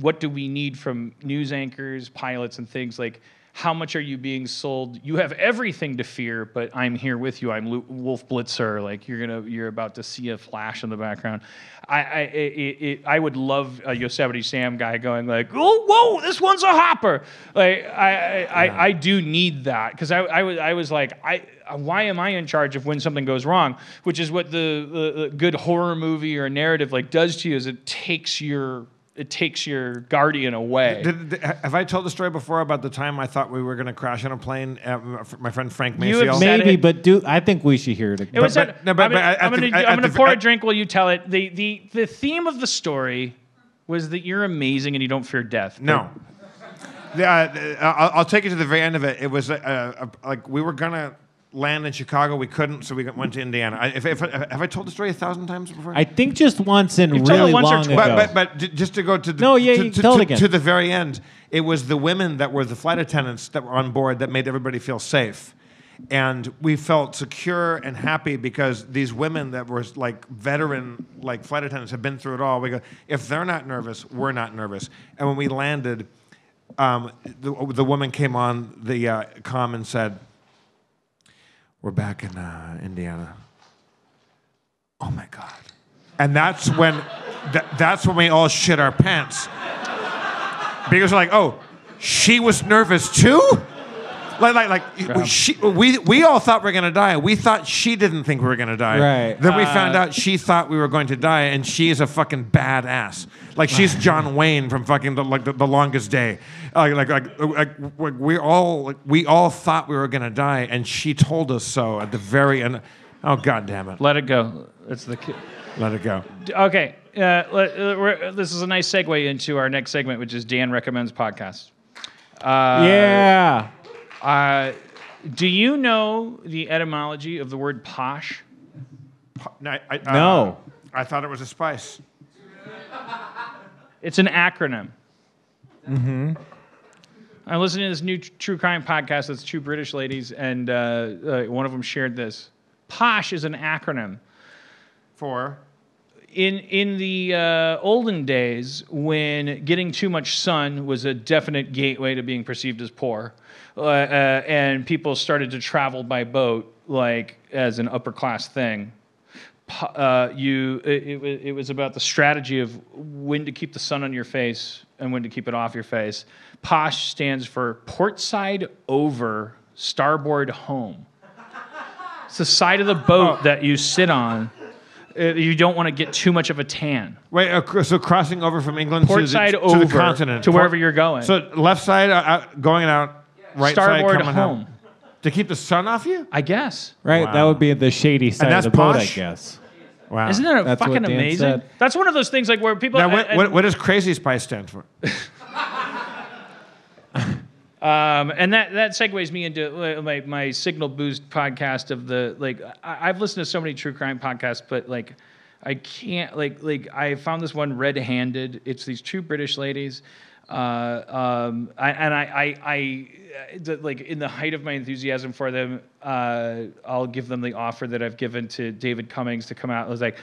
what do we need from news anchors, pilots, and things like how much are you being sold? You have everything to fear, but I'm here with you. I'm Wolf Blitzer. Like you're gonna, you're about to see a flash in the background. I, I, it, it, I would love a Yosemite Sam guy going like, "Oh, whoa, this one's a hopper." Like I, I, I, I do need that because I, I was, I was like, I, why am I in charge of when something goes wrong? Which is what the, the, the good horror movie or narrative like does to you is it takes your, it takes your guardian away. Did, did- have I told the story before about the time I thought we were going to crash on a plane? My friend Frank Maciel. said Maybe, it. but do I think we should hear it again. It was but- at- no, but- I'm but gonna, I'm gonna, at I'm gonna the- pour a drink while you tell it. The, the, the theme of the story was that you're amazing and you don't fear death. No. The, uh, I'll, I'll take you to the very end of it. It was uh, uh, like we were gonna land in Chicago. We couldn't, so we went to Indiana. I, if, if, have I told the story a thousand times before? I think just once in You've told it really once or long twice. ago. but, but, but just to go to the, No, yeah, to, to, to- again. to the very end, it was the women that were the flight attendants that were on board that made everybody feel safe. And we felt secure and happy because these women that were like veteran, like flight attendants, have been through it all. We go, if they're not nervous, we're not nervous. And when we landed, um, the, the woman came on the uh, comm and said, "We're back in uh, Indiana." Oh my God! And that's when, th- that's when we all shit our pants because we're like, "Oh, she was nervous too." Like, like, like we, she, we, we all thought we were gonna die. We thought she didn't think we were gonna die. Right. Then we found out she thought we were going to die, and she is a fucking badass. Like she's John Wayne from fucking the, like the, the longest day. Uh, like, like, like, like we all like, we all thought we were gonna die, and she told us so at the very end. Oh god damn it! Let it go. That's the. Ki- Let it go. okay. Uh, let, uh, we're, this is a nice segue into our next segment, which is Dan recommends podcasts. yeah. Uh, do you know the etymology of the word posh? No, I, I- uh, No. I thought it was a spice. It's an acronym. Mm-hmm. I'm listening to this new true crime podcast. That's two British ladies, and uh, uh, one of them shared this. Posh is an acronym. For in in the uh, olden days when getting too much sun was a definite gateway to being perceived as poor uh, uh, and people started to travel by boat like as an upper class thing uh, you it, it, it was about the strategy of when to keep the sun on your face and when to keep it off your face. Posh stands for port side over starboard home. It's the side of the boat that you sit on you don't want to get too much of a tan. wait, uh, so crossing over from England Port to, side the, to the continent to Port- wherever you're going. So left side uh, out, going out, right Starboard side coming home. home. To keep the sun off you? I guess. Right. That would be the shady side that's of the boat, I guess. Wow. Isn't that That's fucking amazing? said. That's one of those things like where people. now, what, and- what, what does Crazy Spice stand for? Um, and that that segues me into uh, my my Signal Boost podcast of the like I, I've listened to so many true crime podcasts, but like I can't like like I found this one Red Handed. It's these two British ladies. Uh, um, I, and I, I, I uh, the- like in the height of my enthusiasm for them, uh, I'll give them the offer that I've given to David Cummings to come out. I was like,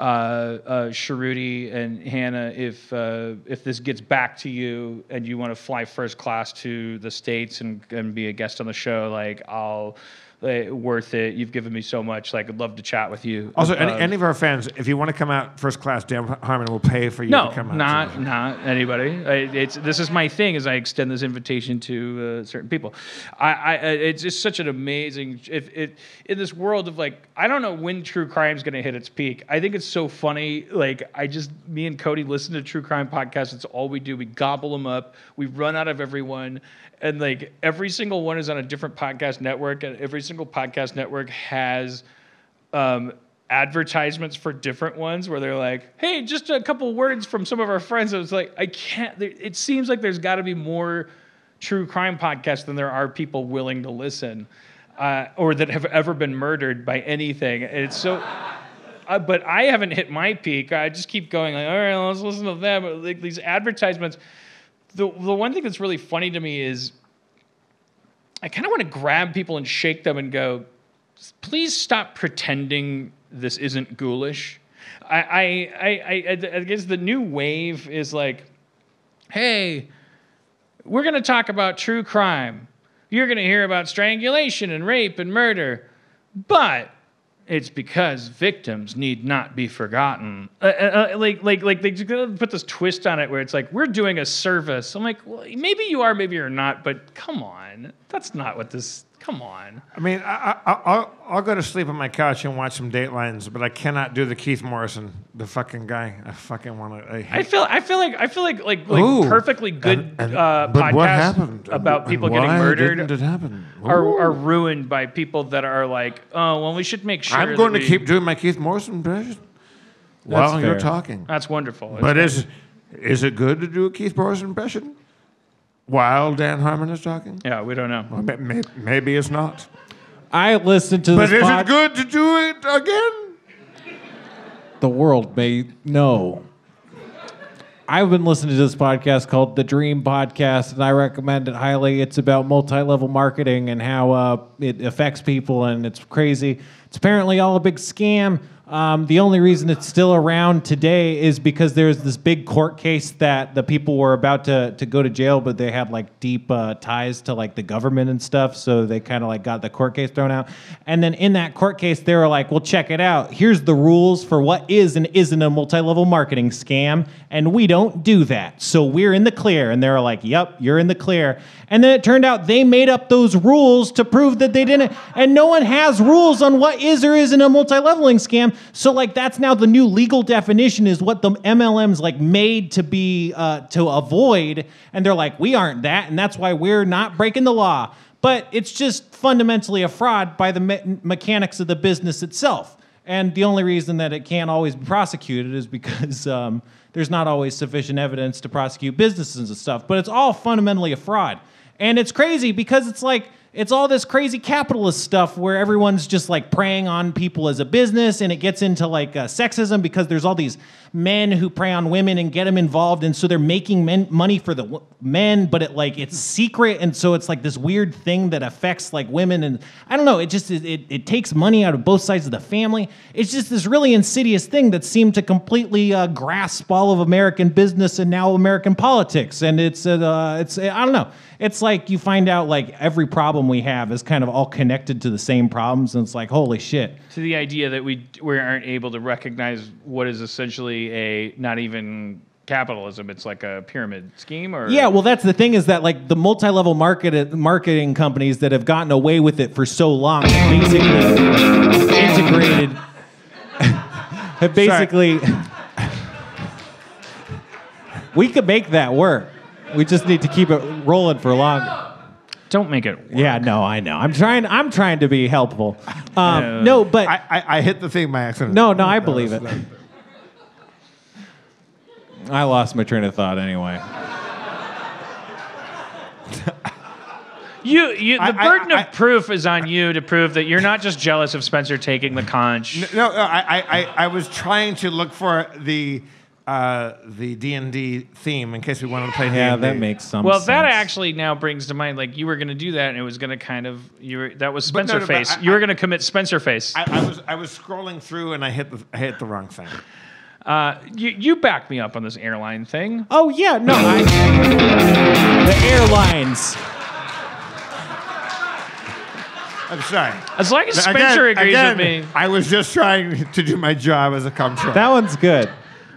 Suruthi and Hannah, if uh, if this gets back to you and you want to fly first class to the states and, and be a guest on the show, like I'll uh, worth it. You've given me so much. Like I'd love to chat with you. Also, any, Um, any of our fans, if you want to come out first class, Dan Harmon will pay for you no, to come out. not So- not anybody. I, it's this is my thing. Is I extend this invitation to uh, certain people. I, I I- it's just such an amazing. If it in this world of like I don't know when true crime's going to hit its peak. I think it's so funny. Like I just me and Cody listen to true crime podcasts. It's all we do. We gobble them up. We run out of everyone. And like every single one is on a different podcast network, and every single podcast network has um, advertisements for different ones where they're like, "Hey, just a couple words from some of our friends." I was like, I can't. It seems like there's got to be more true crime podcasts than there are people willing to listen, uh, or that have ever been murdered by anything. And it's so. Uh, but I haven't hit my peak. I just keep going like, all right, let's listen to them. Like these advertisements. The the one thing that's really funny to me is I kind of want to grab people and shake them and go, please stop pretending this isn't ghoulish. I, I, I, I, I guess the new wave is like, hey, we're going to talk about true crime. You're going to hear about strangulation and rape and murder, but it's because victims need not be forgotten. Uh, uh, uh, like, like, like they put this twist on it where it's like we're doing a service. I'm like, well, maybe you are, maybe you're not, but come on, that's not what this. Come on. I mean, I, I, I'll, I'll go to sleep on my couch and watch some Datelines, but I cannot do the Keith Morrison, the fucking guy. I fucking want to. I I feel, I feel like, I feel like, like, like Ooh. perfectly good And- and- uh, podcasts happened? about And people getting why murdered Didn't it happen? are, Ooh. are ruined by people that are like, oh, well, we should make sure. I'm going to we-" keep doing my Keith Morrison impression while you're talking. That's wonderful. But is is it good to do a Keith Morrison impression while Dan Harmon is talking? yeah, we don't know. Well, may- may- maybe it's not. I listened to But this But is pod- it good to do it again? The world may know. I've been listening to this podcast called The Dream Podcast, and I recommend it highly. It's about multi-level marketing and how uh, it affects people, and it's crazy. It's apparently all a big scam. Um, the only reason it's still around today is because there's this big court case that the people were about to, to go to jail, but they had like deep uh, ties to like the government and stuff, so they kind of like got the court case thrown out. And then in that court case, they were like, "Well, check it out. Here's the rules for what is and isn't a multi-level marketing scam, and we don't do that, so we're in the clear." And they were like, "Yep, you're in the clear." And then it turned out they made up those rules to prove that they didn't. And no one has rules on what is or isn't a multi-leveling scam. So like that's now the new legal definition is what the MLMs like made to be uh, to avoid. And they're like, we aren't that, and that's why we're not breaking the law. But it's just fundamentally a fraud by the me- mechanics of the business itself. And the only reason that it can't always be prosecuted is because um, there's not always sufficient evidence to prosecute businesses and stuff. But it's all fundamentally a fraud. And it's crazy because it's like, it's all this crazy capitalist stuff where everyone's just like preying on people as a business and it gets into like uh, sexism because there's all these men who prey on women and get them involved and so they're making men, money for the w- men but it like it's secret and so it's like this weird thing that affects like women and i don't know it just it, it, it takes money out of both sides of the family. It's just this really insidious thing that seemed to completely uh, grasp all of american business and now american politics and it's uh, it's i don't know. It's like you find out like every problem we have is kind of all connected to the same problems and it's like holy shit. To the idea that we we aren't able to recognize what is essentially a not even capitalism. It's like a pyramid scheme, or yeah well that's the thing is that like the multi-level market marketing companies that have gotten away with it for so long basically integrated have basically we could make that work we just need to keep it rolling for long don't make it. yeah no i know i'm trying i'm trying to be helpful um, no but I, I, I hit the thing by accident. No, no, I believe it. I lost my train of thought anyway. You, you, the I- I- burden I- of proof is on you to prove that you're not just jealous of Spencer taking the conch. No, no I, I, I, I was trying to look for the uh, the D and D theme in case we wanted to play. Yeah, D&D. that makes some sense. Well, sense. that actually now brings to mind like you were going to do that, and it was going to kind of you were that was But no, Spencer no, face. I- you were going to commit Spencer face. I, I was I was scrolling through and I hit the I hit the wrong thing. Uh, you you back me up on this airline thing. Oh yeah, no, I, the airlines. I'm sorry. As long as Again- Spencer agrees again, with me. I was just trying to do my job as a comptroller. That one's good.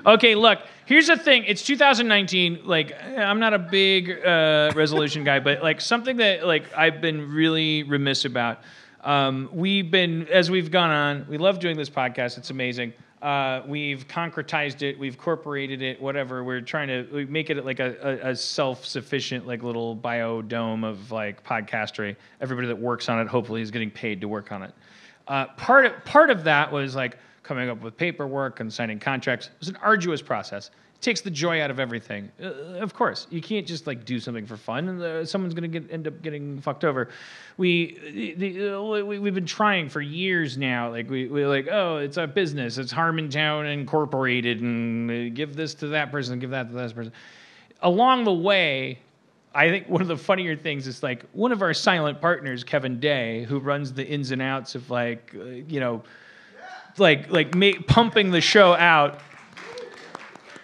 Okay, look. Here's the thing. It's 2019. Like, I'm not a big uh, resolution guy, but like something that like I've been really remiss about. Um, we've been as we've gone on. We love doing this podcast. It's amazing. Uh, we've concretized it. We've incorporated it. Whatever. We're trying to make it like a, a, a self-sufficient like little biodome of like podcastery. Everybody that works on it hopefully is getting paid to work on it. Uh, part of part of that was like coming up with paperwork and signing contracts. It was an arduous process. Takes the joy out of everything. Uh, of course, you can't just like do something for fun, and uh, someone's to get end up getting fucked over. We, the, the, uh, we we've been trying for years now. Like we we're like, oh, it's a business. It's Harmontown Incorporated, and uh, give this to that person, give that to that person. Along the way, I think one of the funnier things is like one of our silent partners, Kevin Day, who runs the ins and outs of like, uh, you know, like like ma- pumping the show out.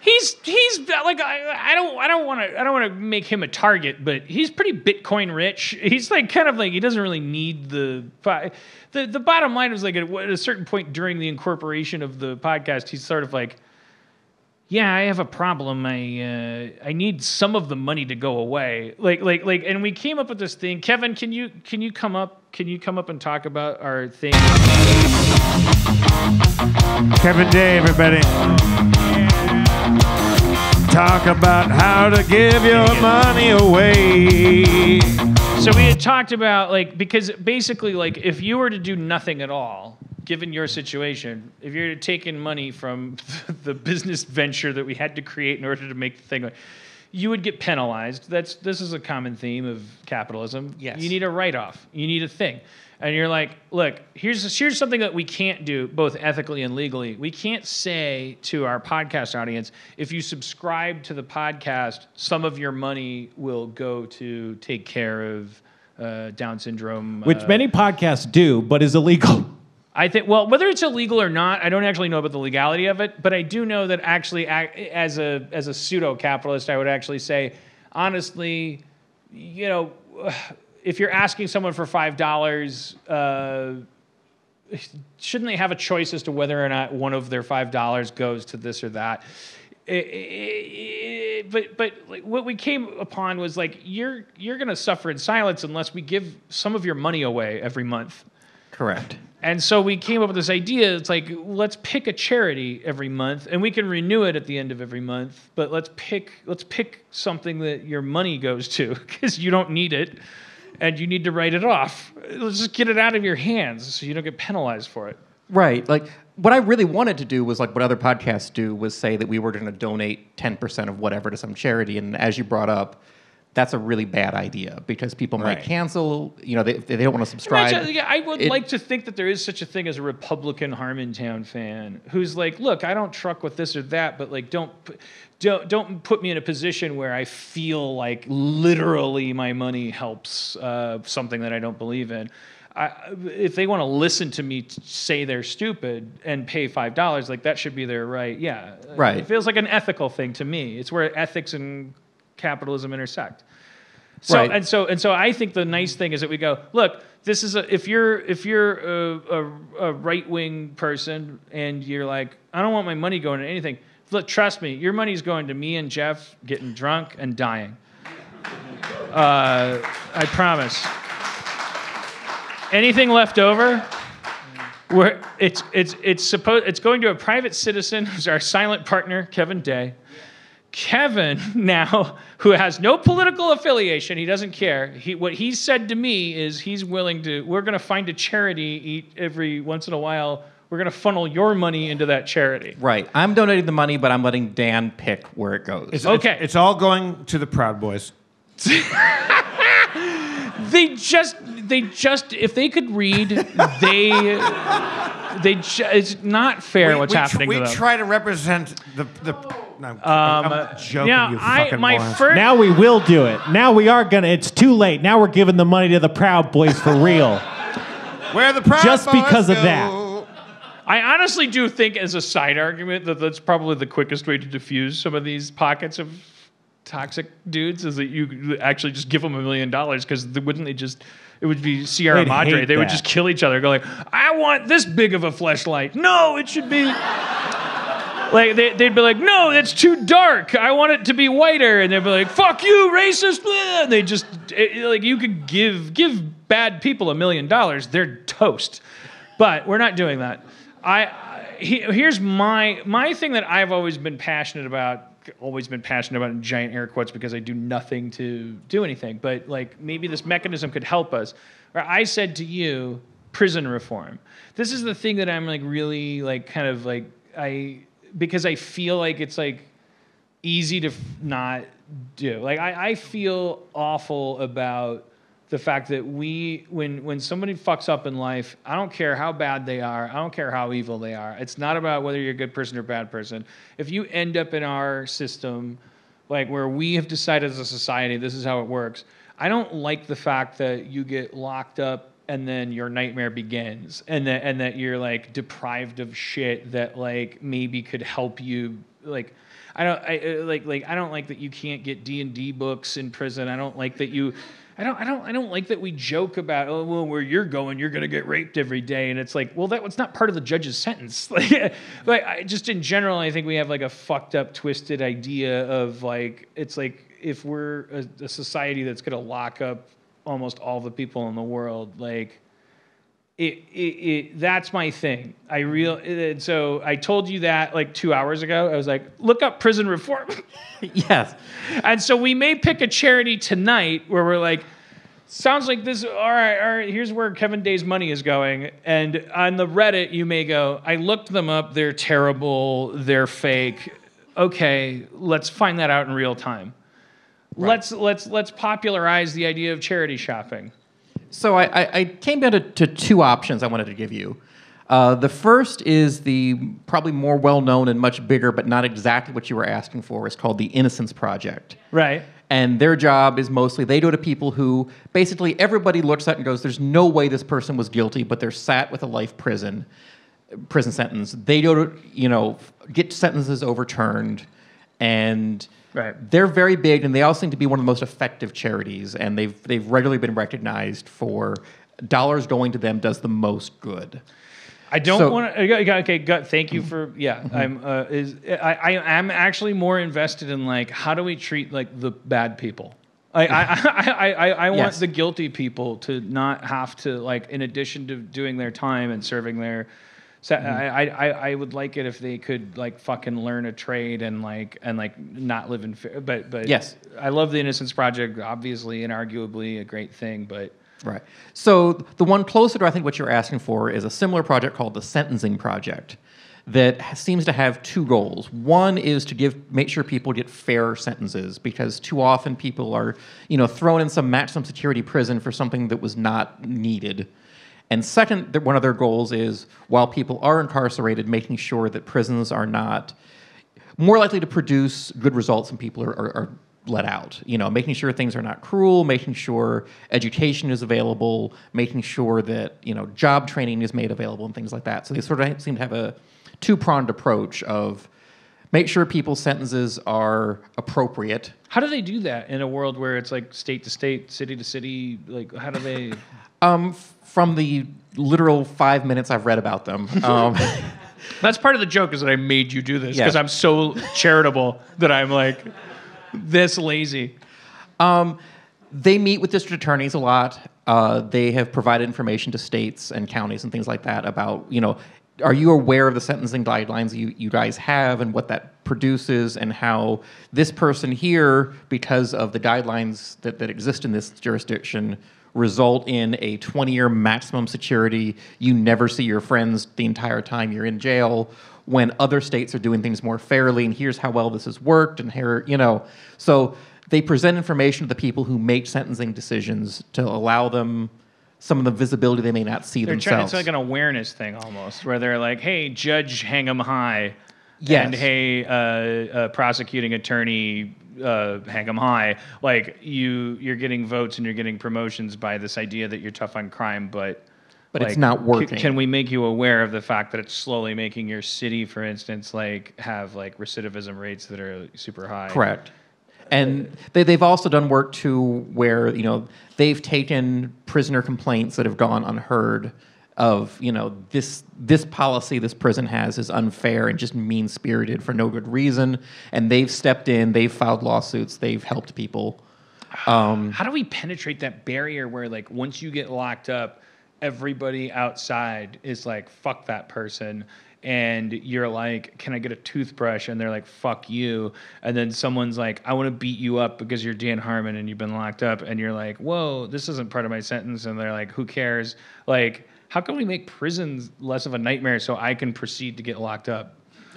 He's he's like I, I don't I don't want to I don't want to make him a target, but he's pretty Bitcoin rich. He's like kind of like he doesn't really need the the the bottom line was like at a certain point during the incorporation of the podcast, he's sort of like yeah, I have a problem. I uh, I need some of the money to go away. Like like like, and we came up with this thing. Kevin, can you can you come up? Can you come up and talk about our thing? Kevin Day, everybody. Talk about how to give your money away. So we had talked about like because basically like if you were to do nothing at all, given your situation, if you're taking money from the business venture that we had to create in order to make the thing, you would get penalized. That's this is a common theme of capitalism. Yes. You need a write-off. You need a thing. And you're like, look, here's here's something that we can't do both ethically and legally. We can't say to our podcast audience, if you subscribe to the podcast, some of your money will go to take care of uh, Down syndrome. Which uh, many podcasts do, but is illegal. I think, well, whether it's illegal or not, I don't actually know about the legality of it, but I do know that actually, as a as a pseudo capitalist, I would actually say, honestly, you know, if you're asking someone for five dollars, uh, shouldn't they have a choice as to whether or not one of their five dollars goes to this or that? I- I- I- but but like, what we came upon was like you're you're gonna suffer in silence unless we give some of your money away every month. Correct. And so we came up with this idea. It's like, let's pick a charity every month, and we can renew it at the end of every month. But let's pick let's pick something that your money goes to because you don't need it, and you need to write it off. Let's just get it out of your hands so you don't get penalized for it. Right. Like what I really wanted to do was like what other podcasts do was say that we were going to donate 10% of whatever to some charity and as you brought up that's a really bad idea because people might Right. cancel, you know, they, they don't want to subscribe. Imagine- yeah, I would It- like to think that there is such a thing as a Republican Harmontown fan who's like, look, I don't truck with this or that, but like, don't don't don't put me in a position where I feel like literally my money helps uh, something that I don't believe in. I, if they want to listen to me say they're stupid and pay five dollars, like that should be their right. Yeah, Right. It feels like an ethical thing to me. It's where ethics and capitalism intersect. So Right. and so and so I think the nice thing is that we go look. This is a if you're if you're a, a, a right wing person and you're like I don't want my money going to anything. Look, trust me, your money's going to me and Jeff getting drunk and dying. Uh, I promise. Anything left over, it's it's it's supposed it's going to a private citizen who's our silent partner, Kevin Day. Kevin now, who has no political affiliation, he doesn't care. He, what he said to me is he's willing to. We're going to find a charity eat every once in a while. We're going to funnel your money into that charity. right. I'm donating the money, but I'm letting Dan pick where it goes. It's, Okay. It's, it's all going to the Proud Boys. They just they just if they could read, they they ju- it's not fair what's we, tr- happening we to them. try to represent the the. No, I'm, I'm um, joking. now, you I fucking my morons. first Now we will do it. Now we are gonna. It's too late. Now we're giving the money to the Proud Boys for real. Where the Proud Boys? just Boys because of go. That. I honestly do think, as a side argument, that that's probably the quickest way to diffuse some of these pockets of toxic dudes is that you actually just give them a million dollars because wouldn't they just? It would be Sierra They'd Madre. They would just kill each other. Go like, I want this big of a fleshlight. No, it should be. Like they, they'd be like, no, that's too dark. I want it to be whiter, and they'd be like, fuck you, racist. And they just it- like you could give give bad people a million dollars, they're toast. But we're not doing that. I, he, here's my my thing that I've always been passionate about. Always been passionate about in giant air quotes because I do nothing to do anything. But like maybe this mechanism could help us. Or I said to you, prison reform. This is the thing that I'm like really like kind of like I because I feel like it's like easy to f- not do. Like I, I feel awful about the fact that we when when somebody fucks up in life, I don't care how bad they are, I don't care how evil they are. It's not about whether you're a good person or bad person. If you end up in our system, like where we have decided as a society this is how it works, I don't like the fact that you get locked up and then your nightmare begins and that and that you're like deprived of shit that like maybe could help you like I don't I uh, like like I don't like that you can't get D&D books in prison. I don't like that you I don't I don't I don't like that we joke about oh well where you're going you're going to get raped every day and it's like well that was not part of the judge's sentence. Like I, just in general I think we have like a fucked up twisted idea of like it's like if we're a, a society that's going to lock up almost all the people in the world like it, it, it that's my thing. I real and so I told you that like two hours ago. I was like, look up prison reform, yes. and so we may pick a charity tonight where we're like, sounds like this. All right, all right. Here's where Kevin Day's money is going, and on the Reddit you may go. I looked them up. They're terrible. They're fake. Okay, let's find that out in real time. let's let's let's popularize the idea of charity shopping. So I, I, I came down to, to two options I wanted to give you. Uh, the first is the probably more well known and much bigger, but not exactly what you were asking for. It's called the Innocence Project. Right. And their job is mostly they go to people who basically everybody looks at and goes, "There's no way this person was guilty," but they're sat with a life prison prison sentence. They go to you know get sentences overturned, and Right. they're very big, and they all seem to be one of the most effective charities. And they've they've regularly been recognized for dollars going to them does the most good. I don't So- want to. Uh, okay, gut. Thank you mm-hmm. for. Yeah, mm-hmm. I'm. Uh, is I, I am actually more invested in like how do we treat like the bad people. I I I, I, I want Yes. the guilty people to not have to like in addition to doing their time and serving their. So mm-hmm. I, I, I I would like it if they could like fucking learn a trade and like and like not live in fear. But but Yes. I love the Innocence Project. Obviously, and arguably a great thing. But Right. So the one closer to I think what you're asking for is a similar project called the Sentencing Project that seems to have two goals. One is to give make sure people get fair sentences because too often people are, you know, thrown in some maximum security prison for something that was not needed. And second, one of their goals is while people are incarcerated, making sure that prisons are not more likely to produce good results when people are, are, are let out. You know, making sure things are not cruel, making sure education is available, making sure that you know job training is made available, and things like that. So they sort of seem to have a two pronged approach of make sure people's sentences are appropriate. how do they do that in a world where it's like state to state, city to city? Like how do they? Um, from the literal five minutes I've read about them, um, That's part of the joke is that I made you do this Yes. because I'm so charitable that I'm like this lazy. they meet with district attorneys a lot. Uh, they have provided information to states and counties and things like that about, you know, are you aware of the sentencing guidelines you, you guys have and what that produces and how this person here, because of the guidelines that, that exist in this jurisdiction, result in a 20 year maximum security. You never see your friends the entire time you're in jail when other states are doing things more fairly and here's how well this has worked and here, you know. So they present information to the people who make sentencing decisions to allow them some of the visibility they may not see They're trying. themselves. It's like an awareness thing almost, where they're like, "Hey, judge, hang 'em high," Yes. and "Hey, uh, uh, prosecuting attorney, uh, hang 'em high." Like you, you're getting votes and you're getting promotions by this idea that you're tough on crime, but. But it's like, not c- working. Can we make you aware of the fact that it's slowly making your city, for instance, like have like recidivism rates that are super high? Correct. And they, they've also done work too where, you know, they've taken prisoner complaints that have gone unheard of, you know, this this policy this prison has is unfair and just mean spirited for no good reason. And they've stepped in, they've filed lawsuits, they've helped people. Um, How do we penetrate that barrier where like once you get locked up, everybody outside is like fuck that person. And you're like can I get a toothbrush? And they're like fuck you. And then someone's like I want to beat you up because you're Dan Harmon and you've been locked up. And you're like whoa this isn't part of my sentence. And they're like who cares? Like how can we make prisons less of a nightmare so I can proceed to get locked up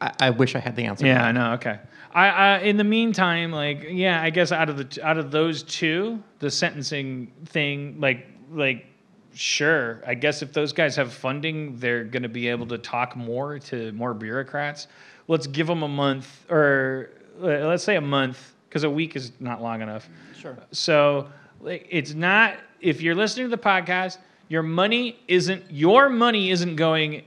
I, I wish I had the answer. Yeah. I know. Okay. I, I in the meantime, like, yeah, I guess out of the out of those two, the sentencing thing, like, like, sure. I guess if those guys have funding, they're going to be able to talk more to more bureaucrats. Let's give them a month, or uh, let's say a month, because a week is not long enough. Sure. So, like, it's not. If you're listening to the podcast, your money isn't your money isn't going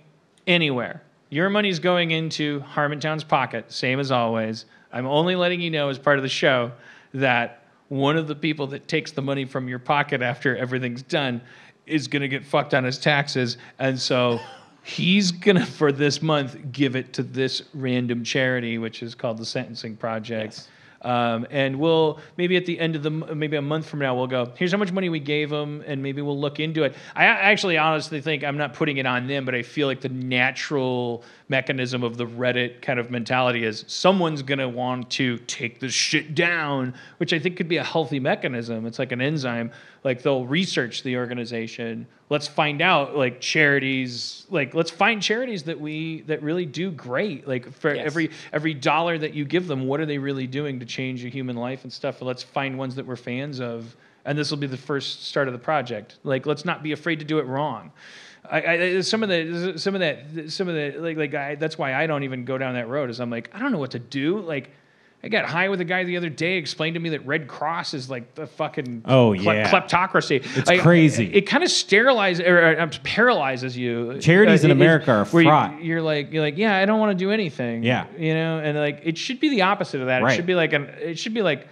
anywhere. Your money's going into Harmontown's pocket, same as always. I'm only letting you know as part of the show that one of the people that takes the money from your pocket after everything's done is going to get fucked on his taxes. And so he's going to, for this month, give it to this random charity, which is called the Sentencing Project. Um, and we'll maybe at the end of the maybe a month from now we'll go. Here's how much money we gave them, and maybe we'll look into it. I actually honestly think I'm not putting it on them, but I feel like the natural mechanism of the Reddit kind of mentality is someone's gonna want to take this shit down, which I think could be a healthy mechanism. It's like an enzyme. Like they'll research the organization. Let's find out like charities, like let's find charities that we that really do great. Like for Yes. every every dollar that you give them, what are they really doing to change a human life and stuff. Let's find ones that we're fans of, and this will be the first start of the project. Like, let's not be afraid to do it wrong. I, I some of the some of that some of the like like I, that's why I don't even go down that road. Is I'm like I don't know what to do. Like I got high with a guy the other day, explained to me that Red Cross is like the fucking Oh, cle- yeah. kleptocracy. It's Like, crazy. It, kind of sterilizes or uh, paralyzes you. Charities in Uh, it- America are where you- fraught. You're like you're like yeah, I don't want to do anything. Yeah. you know, and like it should be the opposite of that. Right. It should be like an. It should be like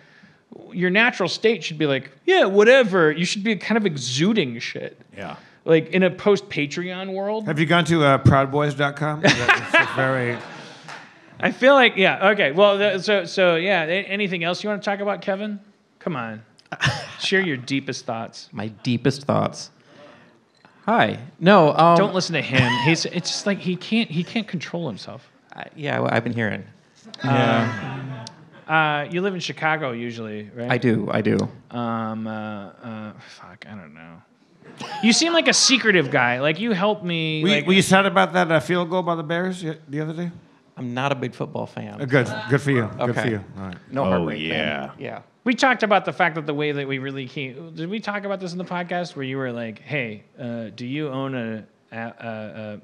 your natural state should be like yeah, whatever. You should be kind of exuding shit. Yeah. Like in a post Patreon world. Have you gone to uh, proudboys.com? That's that's very. I feel like yeah. Okay. Well, th- so so yeah. a- Anything else you want to talk about, Kevin? Come on, share your deepest thoughts. My deepest thoughts. Hi. No. Um, Don't listen to him. He's it's just like he can't he can't control himself. I- yeah, well, I've been hearing. Yeah. Uh, you live in Chicago usually, right? I do. I do. Um. Uh, uh, fuck. I don't know. You seem like a secretive guy. Like you helped me. Were you, were you sad about that uh, field goal by the Bears the other day? I'm not a big football fan. Uh, good. Good for you. Good for Okay. you. All right. No Oh, heartbreak. fan. yeah. Yeah. we talked about the fact that the way that we really came. Did we talk about this in the podcast where you were like, "Hey, uh, do you own a, a, a,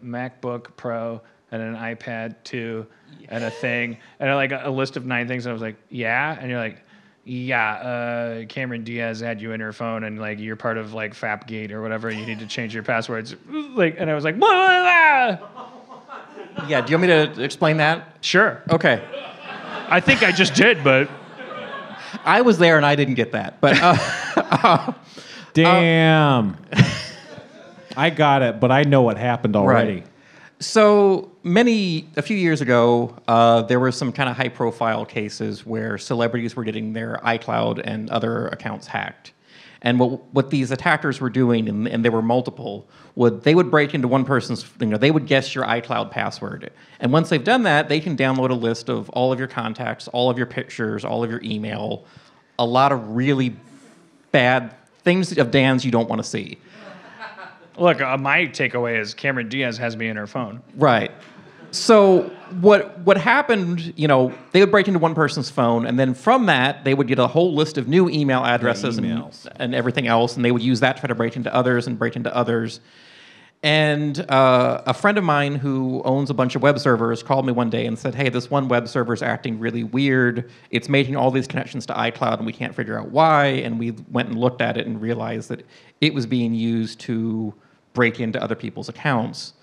a MacBook Pro and an iPad 2 and a thing and like a, a list of nine things?" And I was like, "Yeah," and you're like. Yeah, uh, Cameron Diaz had you in her phone, and like you're part of like Fapgate or whatever. You need to change your passwords. Like, and I was like, "Blah, blah, blah." Yeah. Do you want me to explain that? "Sure." Okay. I think I just did, but I was there and I didn't get that, but uh, Damn. I got it, but I know what happened already. Right. So many, a few years ago, uh, there were some kind of high profile cases where celebrities were getting their iCloud and other accounts hacked. And what, what these attackers were doing, and, and there were multiple, would they would break into one person's, you know, they would guess your iCloud password. And once they've done that, they can download a list of all of your contacts, all of your pictures, all of your email, a lot of really bad things of Dan's you don't want to see. look, uh, my takeaway is Cameron Diaz has me in her phone. Right. So what what happened? You know, they would break into one person's phone, and then from that, they would get a whole list of new email addresses and, and everything else, and they would use that to try to break into others and break into others. And uh, a friend of mine who owns a bunch of web servers called me one day and said, "Hey, this one web server is acting really weird. It's making all these connections to iCloud, and we can't figure out why." And we went and looked at it and realized that it was being used to break into other people's accounts.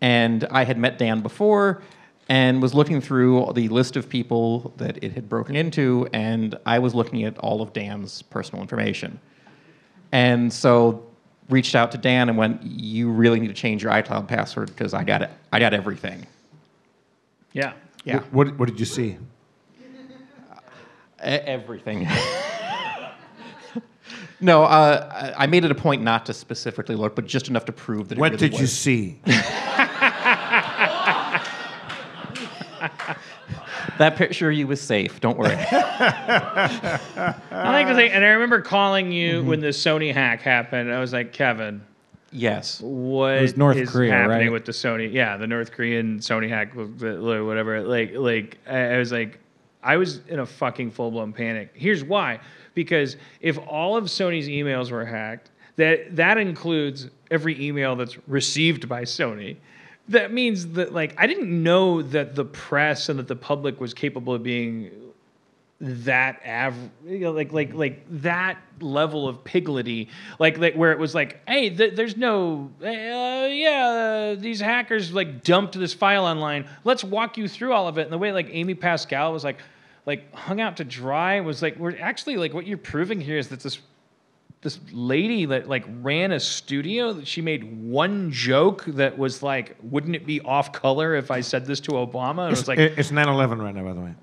And I had met Dan before and was looking through the list of people that it had broken into, and I was looking at all of Dan's personal information. And so reached out to Dan and went, "You really need to change your iCloud password because I got it. I got everything." Yeah. Yeah, What, what did you see? E- everything. no, uh, I I made it a point not to specifically look, but just enough to prove that. it What really did you see? That picture, you was safe. Don't worry. I like to think, and I remember calling you Mm-hmm. when the Sony hack happened. I was like, Kevin, yes. what was North is Korea, happening right? with the Sony? Yeah, the North Korean Sony hack, whatever. Like, like I I was like, I was in a fucking full blown panic. Here's why: because if all of Sony's emails were hacked, that that includes every email that's received by Sony. That means that like I didn't know that the press and that the public was capable of being that av- you know, like like like that level of piglety. Like like where it was like hey th- there's no uh, yeah uh, these hackers like dumped this file online. Let's walk you through all of it. And the way like amy pascal was like like hung out to dry was like we're actually like what you're proving here is that this this lady that like ran a studio that she made one joke that was like wouldn't it be off color if i said this to obama and it was like it's 9/11 right now, by the way.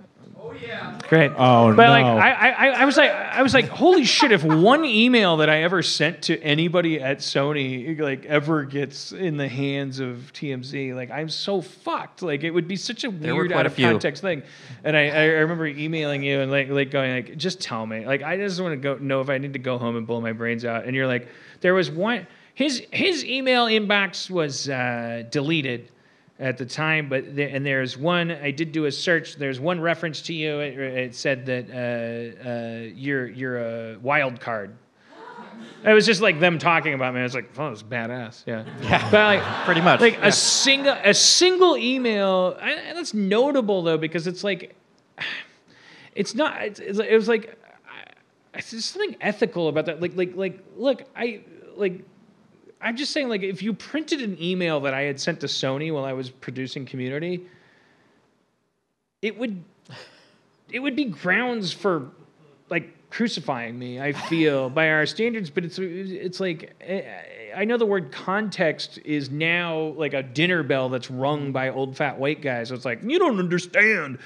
Great. Oh, but like. I, I, I was like I was like, holy shit! If one email that I ever sent to anybody at Sony like ever gets in the hands of TMZ, like I'm so fucked. Like it would be such a were weird out of few. context thing. And I, I remember emailing you and like like going like, just tell me. Like I just want to go know if I need to go home and blow my brains out. And you're like, there was one his his email inbox was uh, deleted at the time, but there, and there's one I did do a search. There's one reference to you. It, it said that uh, uh, you're you're a wild card. It was just like them talking about me. I was like, oh, it's badass. Yeah. Yeah. But like, Pretty much. like yeah. a single a single email. I, that's notable though because it's like, it's not. It's, it's, it was like, I, there's something ethical about that. Like like like look, I like. I'm just saying, like, if you printed an email that I had sent to Sony while I was producing Community, it would, it would be grounds for, like, crucifying me. I feel by our standards, but it's it's like eh, I know the word context is now like a dinner bell that's rung by old fat white guys. So it's like you don't understand,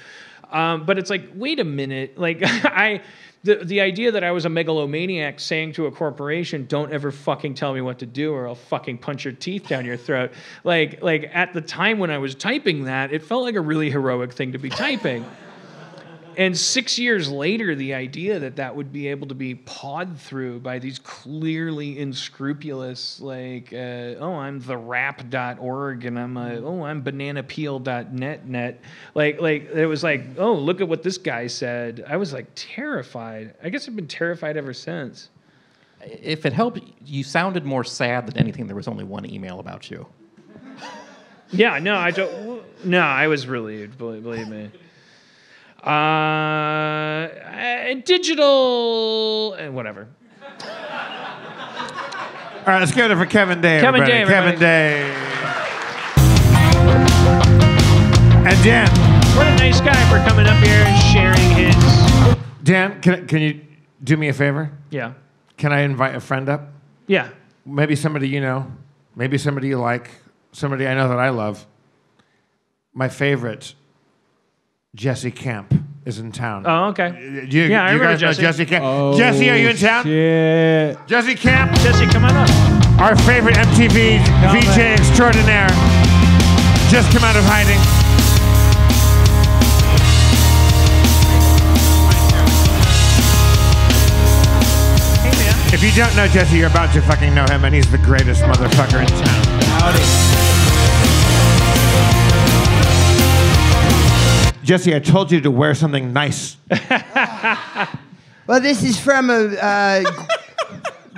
um, but it's like wait a minute, like I. The, the idea that I was a megalomaniac saying to a corporation, "Don't ever fucking tell me what to do, or I'll fucking punch your teeth down your throat." Like, like at the time when I was typing that, it felt like a really heroic thing to be typing. And six years later, the idea that that would be able to be pawed through by these clearly unscrupulous, like, uh, oh, I'm the rap.org and I'm a, oh, I'm bananapeel.net net. Like, like, it was like, oh, look at what this guy said. I was like terrified. I guess I've been terrified ever since. if it helped, you sounded more sad than anything. There was only one email about you. Yeah, no, I don't. No, I was relieved. Believe, believe me. Uh, uh, digital, uh, whatever. All right, let's give it for Kevin Day. Kevin everybody. Day, Kevin. Day. And Dan, What a nice guy for coming up here and sharing his. Dan, can, can you do me a favor? Yeah, Can I invite a friend up? yeah. Maybe somebody you know, maybe somebody you like, somebody I know that I love. My favorite, Jesse Camp, is in town. Oh, okay. Do you, Yeah, I you remember guys know Jesse. Jesse Camp? Oh, Jesse, are you in town? Shit. Jesse Camp, Jesse, come on up. our favorite MTV oh, VJ extraordinaire, just come out of hiding. Hey, man. If you don't know Jesse, you're about to fucking know him, and he's the greatest motherfucker in town. Jesse, I told you to wear something nice. Well, this is from a uh,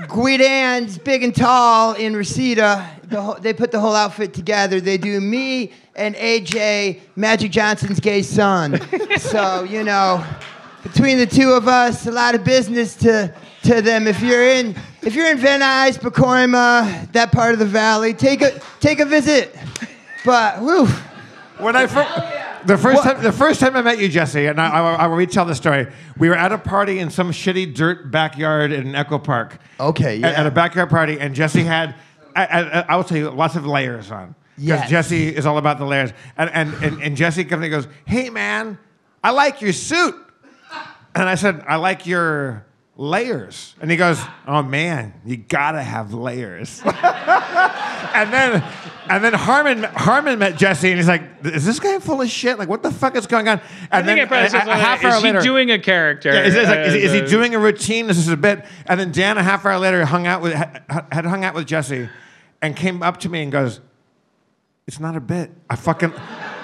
Guidan's Big and Tall in Reseda. The whole, they put the whole outfit together. They do me and AJ, Magic Johnson's gay son. so you know, between the two of us, a lot of business to to them. If you're in if you're in Van Nuys, Pacoima, that part of the valley, take a take a visit. But whew. When I first, the first time, the first time I met you, Jesse, and I, I, I will retell the story. We were at a party in some shitty dirt backyard in Echo Park. Okay, At, yeah. at a backyard party, and Jesse had, I, I, I will tell you, lots of layers on. Because Yes. Jesse is all about the layers. And, and, and, and Jesse comes and goes, Hey, man, I like your suit. And I said, I like your layers. And he goes, Oh, man, you gotta have layers. and then and then Harmon Harmon met Jesse and he's like, "Is this guy full of shit? Like, what the fuck is going on?" And I probably a- a half like, hour is he doing a character? yeah, is, it like, is, he, is he Uh, doing a routine? This is a bit. And then Dan, a half hour later, hung out with had, had hung out with Jesse, and came up to me and goes, "It's not a bit. I fucking."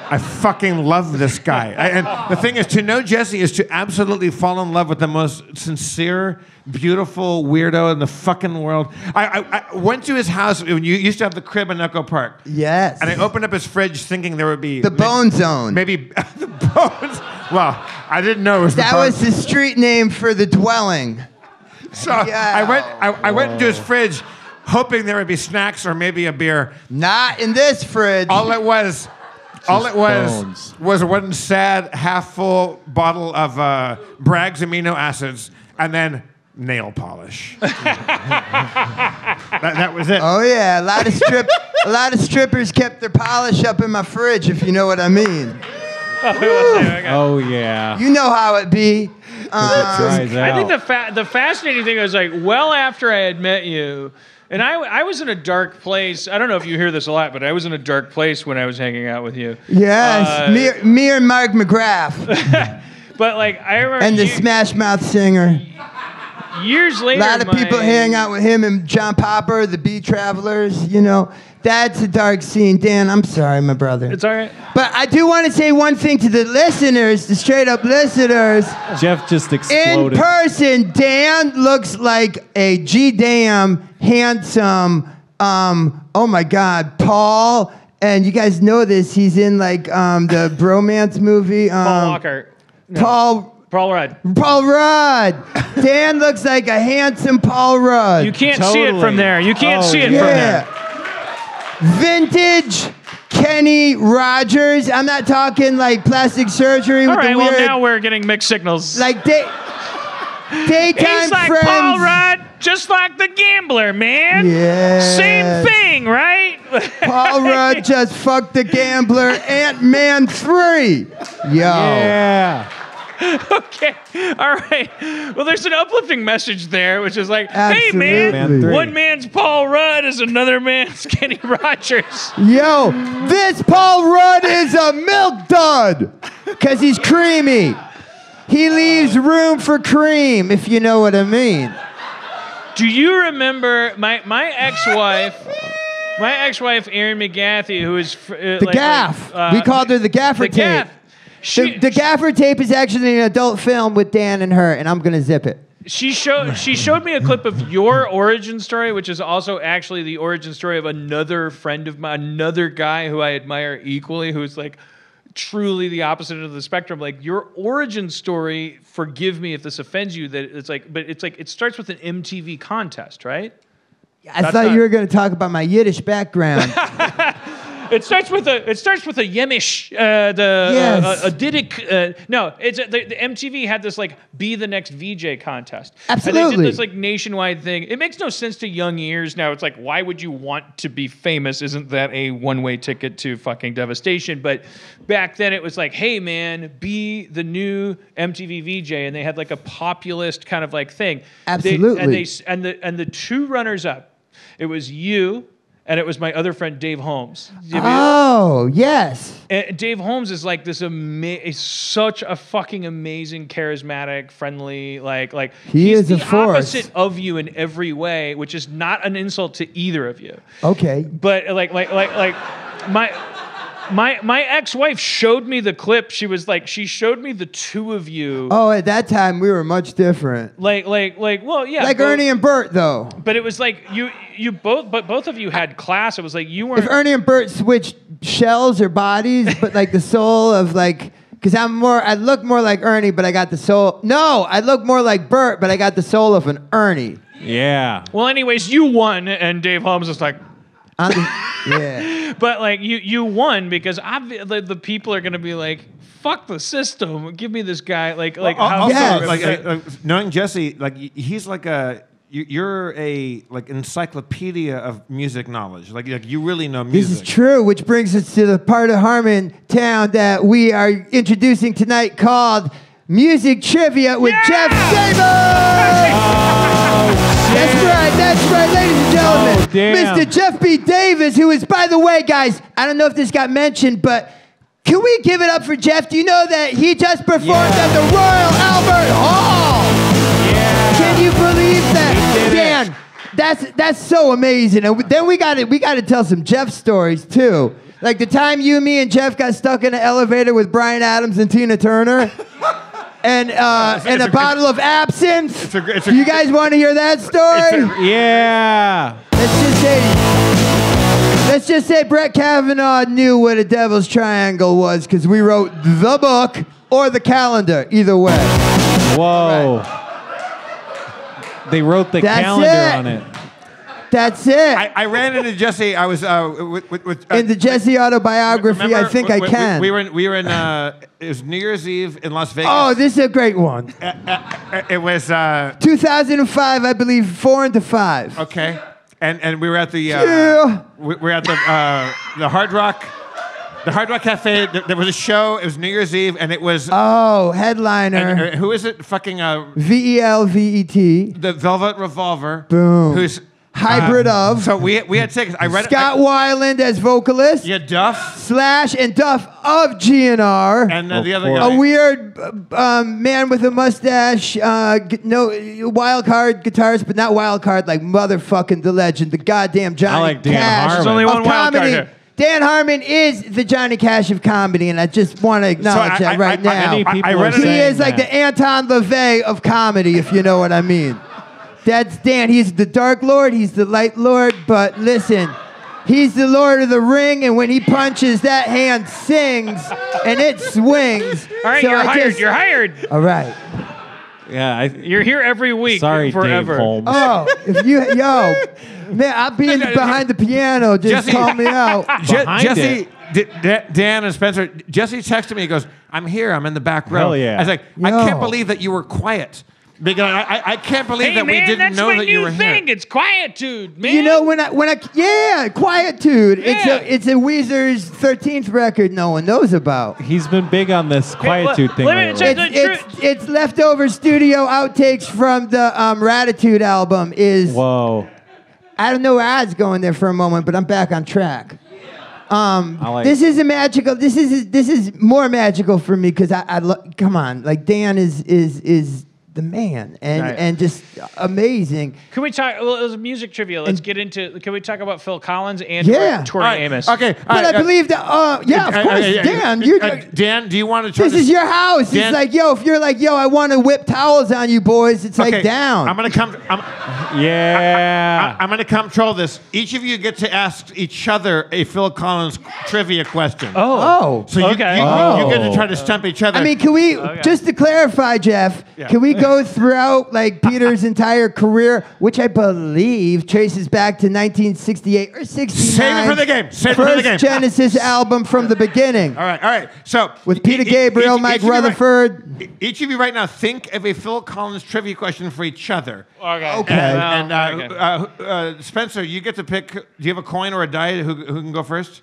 I fucking love this guy. I- and the thing is, to know Jesse is to absolutely fall in love with the most sincere, beautiful weirdo in the fucking world. I, I, I went to his house when you used to have the crib in Echo Park. Yes. And I opened up his fridge thinking there would be the Bone Zone. Maybe the bones. Well, I didn't know it was the that bones. was the street name for the dwelling. So I went. I, I went into his fridge, hoping there would be snacks or maybe a beer. Not in this fridge. All it was, all it was, bones. was one sad half full bottle of uh, Bragg's amino acids, and then nail polish. that, that was it. oh yeah, a lot of strip, a lot of strippers kept their polish up in my fridge, if you know what I mean. Oh yeah. You know how it be. Dries I think the fa- the fascinating thing was like well after I had met you, and I I was in a dark place. I don't know if you hear this a lot, but I was in a dark place when I was hanging out with you. yes, Uh, me, me and Mark McGrath But like I remember and the ye- Smash Mouth singer. years later, A lot of people my- hang out with him and John Popper, the Bee Travelers. You know, That's a dark scene, Dan. I'm sorry, my brother. It's all right. But I do want to say one thing to the listeners, the straight up listeners. Jeff just exploded. In person, Dan looks like a G damn handsome. Um, oh my God, Paul. And you guys know this. He's in like um, the bromance movie. Um, Paul Walker. No. Paul. Paul Rudd. Paul Rudd. Dan looks like a handsome Paul Rudd. You can't see it from there. You can't Oh, see it yeah. from there. Vintage Kenny Rogers. I'm not talking like plastic surgery All with right, the well, weird, now we're getting mixed signals. like day, daytime He's like friends. Paul Rudd, just like the gambler, man. Yes. Same thing, right? Paul Rudd just fucked the gambler. Ant Man three. Yo. yeah. okay. All right. Well, there's an uplifting message there, which is like, hey, man, Man one man's Paul Rudd is another man's Kenny Rogers. Yo, this Paul Rudd is a milk dud because he's creamy. He leaves room for cream, if you know what I mean. Do you remember my my ex-wife? My ex-wife, Erin McGathy, who is uh, The like- gaff. like, uh, we called her the gaffer the gaff. She, The, the gaffer tape is actually an adult film with Dan and her, and I'm gonna zip it. She showed she showed me a clip of your origin story, which is also actually the origin story of another friend of mine, another guy who I admire equally, who's like truly the opposite of the spectrum. Like your origin story, forgive me if this offends you, that it's like, but it's like it starts with an MTV contest, right? I That's thought not- you were gonna talk about my Yiddish background. It starts with a it starts with a Yemish, uh, the Yes. uh, a, a Didic. Uh, no, it's a, the, the MTV had this like be the next VJ contest. And they Absolutely. did this like nationwide thing. It makes no sense to young ears now. It's like why would you want to be famous? Isn't that a one way ticket to fucking devastation? But back then it was like, hey man, be the new MTV VJ, and they had like a populist kind of like thing. They- Absolutely. and they and the and the two runners up, it was you. And it was my other friend Dave Holmes. Oh yes. and Dave Holmes is like this ama- is such a fucking amazing, charismatic, friendly, like like He he's is a the force. opposite of you in every way, which is not an insult to either of you. Okay. But like like like like my my my ex-wife showed me the clip. She was like she showed me the two of you. Oh, at that time we were much different. Like like like well yeah Like both- Ernie and Bert, though. but it was like you you both but both of you had class. It was like you weren't If Ernie and Bert switched shells or bodies, but like the soul of like, because I'm more, I look more like Ernie, but I got the soul. No, I look more like Bert, but I got the soul of an Ernie. Yeah. well anyways you won and Dave Holmes was like I'm yeah. But like you, you won because obvi- the, the people are gonna be like, "Fuck the system! Give me this guy!" Like, like Al- how also, Yes. like uh, uh, knowing Jesse, like he's like a you- you're a like encyclopedia of music knowledge. Like like you really know This is true, which brings us to the part of Harmon Town that we are introducing tonight called Music Trivia with Jeff Davis. That's right, that's right, ladies and gentlemen. Oh, damn. Mr. Jeff B. Davis, who is, by the way, guys, I don't know if this got mentioned, but can we give it up for Jeff? Do you know that he just performed Yeah. at the Royal Albert Hall? Yeah. Can you believe that, it. Dan? That's that's so amazing. And then we got to we got to tell some Jeff stories too. Like the time you, me, and Jeff got stuck in an elevator with Bryan Adams and Tina Turner, and uh, and a, a- bottle of absinthe. It's a, it's a, you guys want to hear that story? Yeah. Let's just say, let's just say Brett Kavanaugh knew what a Devil's Triangle was because we wrote the book or the calendar. Either way. Whoa. They wrote the That's calendar it. on it. That's it. I, I ran into Jesse. I was uh, with, with, with uh, in the Jesse autobiography, I think we- I can. We, were in, we were in uh, it was New Year's Eve in Las Vegas. oh, this is a great one. Uh, it was uh, 2005, I believe, four into five. okay, and and we were at the uh, Yeah. we we were at the uh, the Hard Rock. The Hard Rock Cafe. There was a show. It was New Year's Eve, and it was Oh, and, headliner. uh, who is it? Fucking uh, V E L V E T. the Velvet Revolver. Boom. Who's hybrid of So we we had six. I read Scott it. Weiland as vocalist, yeah, Duff, Slash and Duff of GNR. and then Of the other course. guy. a weird um, man with a mustache, uh, no wild card guitarist, but not wild card like motherfucking the legend, the goddamn Johnny I like Dan Cash Harmon. There's only one wild card comedy. here. Dan Harmon is the Johnny Cash of comedy, and I just want to acknowledge I- that I- right I- now. Many I- people I are read it- he is like that. the Anton LaVey of comedy, if you know what I mean. That's Dan. He's the Dark Lord. He's the Light Lord. But listen, he's the Lord of the Ring, and when he punches, that hand sings and it swings. All right, So you're I hired. just- You're hired. All right. Yeah, I, You're here every week. sorry, forever. Dave Holmes. Oh, if you yo, man, I'll be in behind the piano. Just Jesse- call me out. Je- Behind Jesse, D- D- Dan, and Spencer. Jesse texted me. He goes, "I'm here. I'm in the back row." Hell yeah. I was like, "I can't believe that you were quiet." Because I, I, I can't believe Hey that we didn't know that you new were thing. here. It's quietude, man. You know when I when I yeah, quietude. Yeah. It's a it's a Weezer's thirteenth record no one knows about. He's been big on this quietude let- thing let me lately. check- It's, the it's, it's leftover studio outtakes from the um, Raditude album. Is Whoa. I don't know where I was going there for a moment, but I'm back on track. Um, I like this is a magical. This is this is more magical for me because I, I lo- come on, like Dan is is is the man and Right. and just amazing. Can we talk? Well, it was a music trivia. Let's And- get into. Can we talk about Phil Collins and Yeah. Tori All right, Amos? Okay. all But right, I uh, believe that. Uh, yeah, of uh, course, Dan. uh, You're. uh, Dan, do you want to try this is your house. Dan- it's like, yo, if you're like, yo, I want to whip towels on you boys, it's like down. I'm gonna come. I'm, Yeah. I, am gonna control this. Each of you get to ask each other a Phil Collins trivia question. oh. So you, Okay. you, Oh. you get to try to stump each other. I mean, can we Okay. just to clarify, Jeff? Yeah. Can we go throughout like Peter's entire career, which I believe traces back to 1968 or 69? Save it for the game. Save it for the game. Genesis album from the beginning all right, all right. So with Peter e- Gabriel, each- Mike each of you right- Rutherford. e- each of you right now think of a Phil Collins trivia question for each other. Okay. Okay. And, and uh, okay. uh, uh, Spencer, you get to pick. Do you have a coin or a die? Who, who can go first?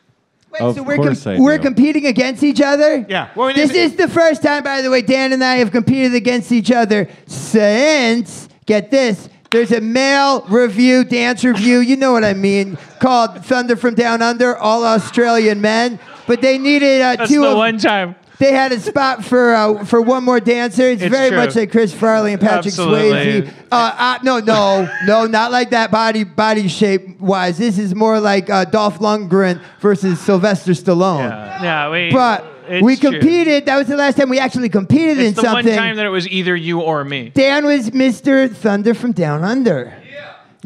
Wait, Of so we're, course I we're do. competing against each other? Yeah. Well, we this to- is the first time, by the way, Dan and I have competed against each other since, get this, there's a male review, dance review, you know what I mean, called Thunder from Down Under, all Australian men. But they needed uh, That's two the of one time. They had a spot for uh, for one more dancer. It's, It's very true. much like Chris Farley and Patrick Absolutely. Swayze. Uh, uh, no, no, no, not like that body body shape wise. This is more like uh, Dolph Lundgren versus Sylvester Stallone. Yeah, yeah we. But it's we true. competed. That was the last time we actually competed It's in the something. one time that it was either you or me. Dan was Mr. Thunder from Down Under.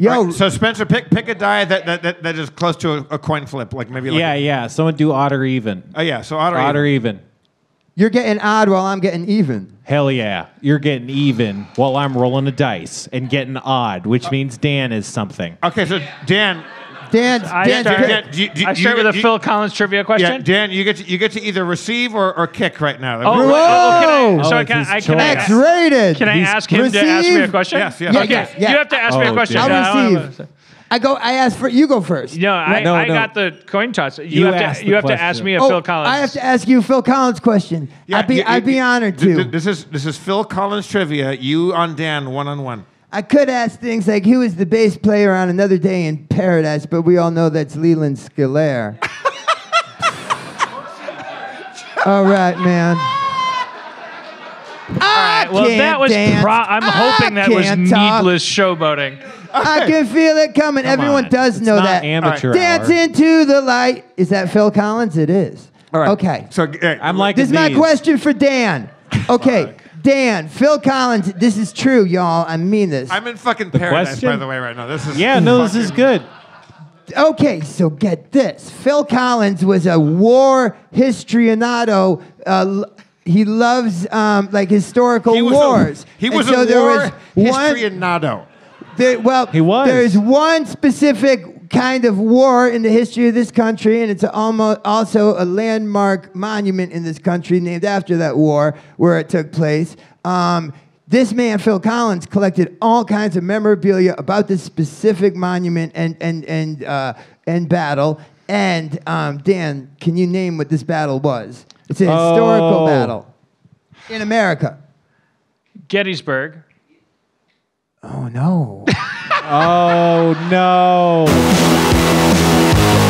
Yo, All right, so Spencer, pick pick a die that that, that, that is close to a, a coin flip, like maybe like yeah, yeah. Someone do odd or even. Oh yeah, so odd or Odd or even. Even. you're getting odd while I'm getting even. Hell yeah. You're getting even while I'm rolling a dice and getting odd, which uh, means Dan is something. Okay, so Dan, Dan's, I Dan's start, pick- Dan, do you- do you- I start you- with a you- Phil Collins trivia yeah, question. Dan, you get to you get to either receive or, or kick right now. Oh, Like, wait, oh, can I, Oh, so it's can, his I, can, I, choice. X-rated. can I ask him to ask me a Receive? question? Yes, yes. Yeah, Okay, yeah, yeah. you have to ask me a Oh, question. damn. No, I'll I- receive. I go. I ask for you. Go first. No, I, No, I no. got the coin toss. You, You have to you have to ask me a Oh, Phil Collins. I have to ask you a Phil Collins question. Yeah, I'd be you- I'd be honored th- to. th- This is this is Phil Collins trivia. You on Dan one on one. I could ask things like who was the bass player on Another Day in Paradise, but we all know that's Leland Sklar. all right, man. I well, can't that was. dance. Pro- I'm I hoping that was can't talk. needless showboating. I can feel it coming. Come Everyone on. does It's know not that. amateur Dance hour. into the light. Is that Phil Collins? It is. All right. Okay. So uh, I'm like This is my question for Dan. Okay, Dan, Phil Collins, this is true, y'all. I mean this. I'm in fucking paradise, question? by the way, right now. This is Yeah, no, this is fucking- good. Okay, so get this. Phil Collins was a war histrionado. Uh, l- he loves um, like historical He was wars. A, he And was so a there war was one- histrionado. There, well, He was. There's one specific kind of war in the history of this country, and it's almost also a landmark monument in this country named after that war where it took place. Um, this man, Phil Collins, collected all kinds of memorabilia about this specific monument and and and uh, and battle. And um, Dan, can you name what this battle was? It's an historical Oh. battle in America. Gettysburg. Oh no. Oh no.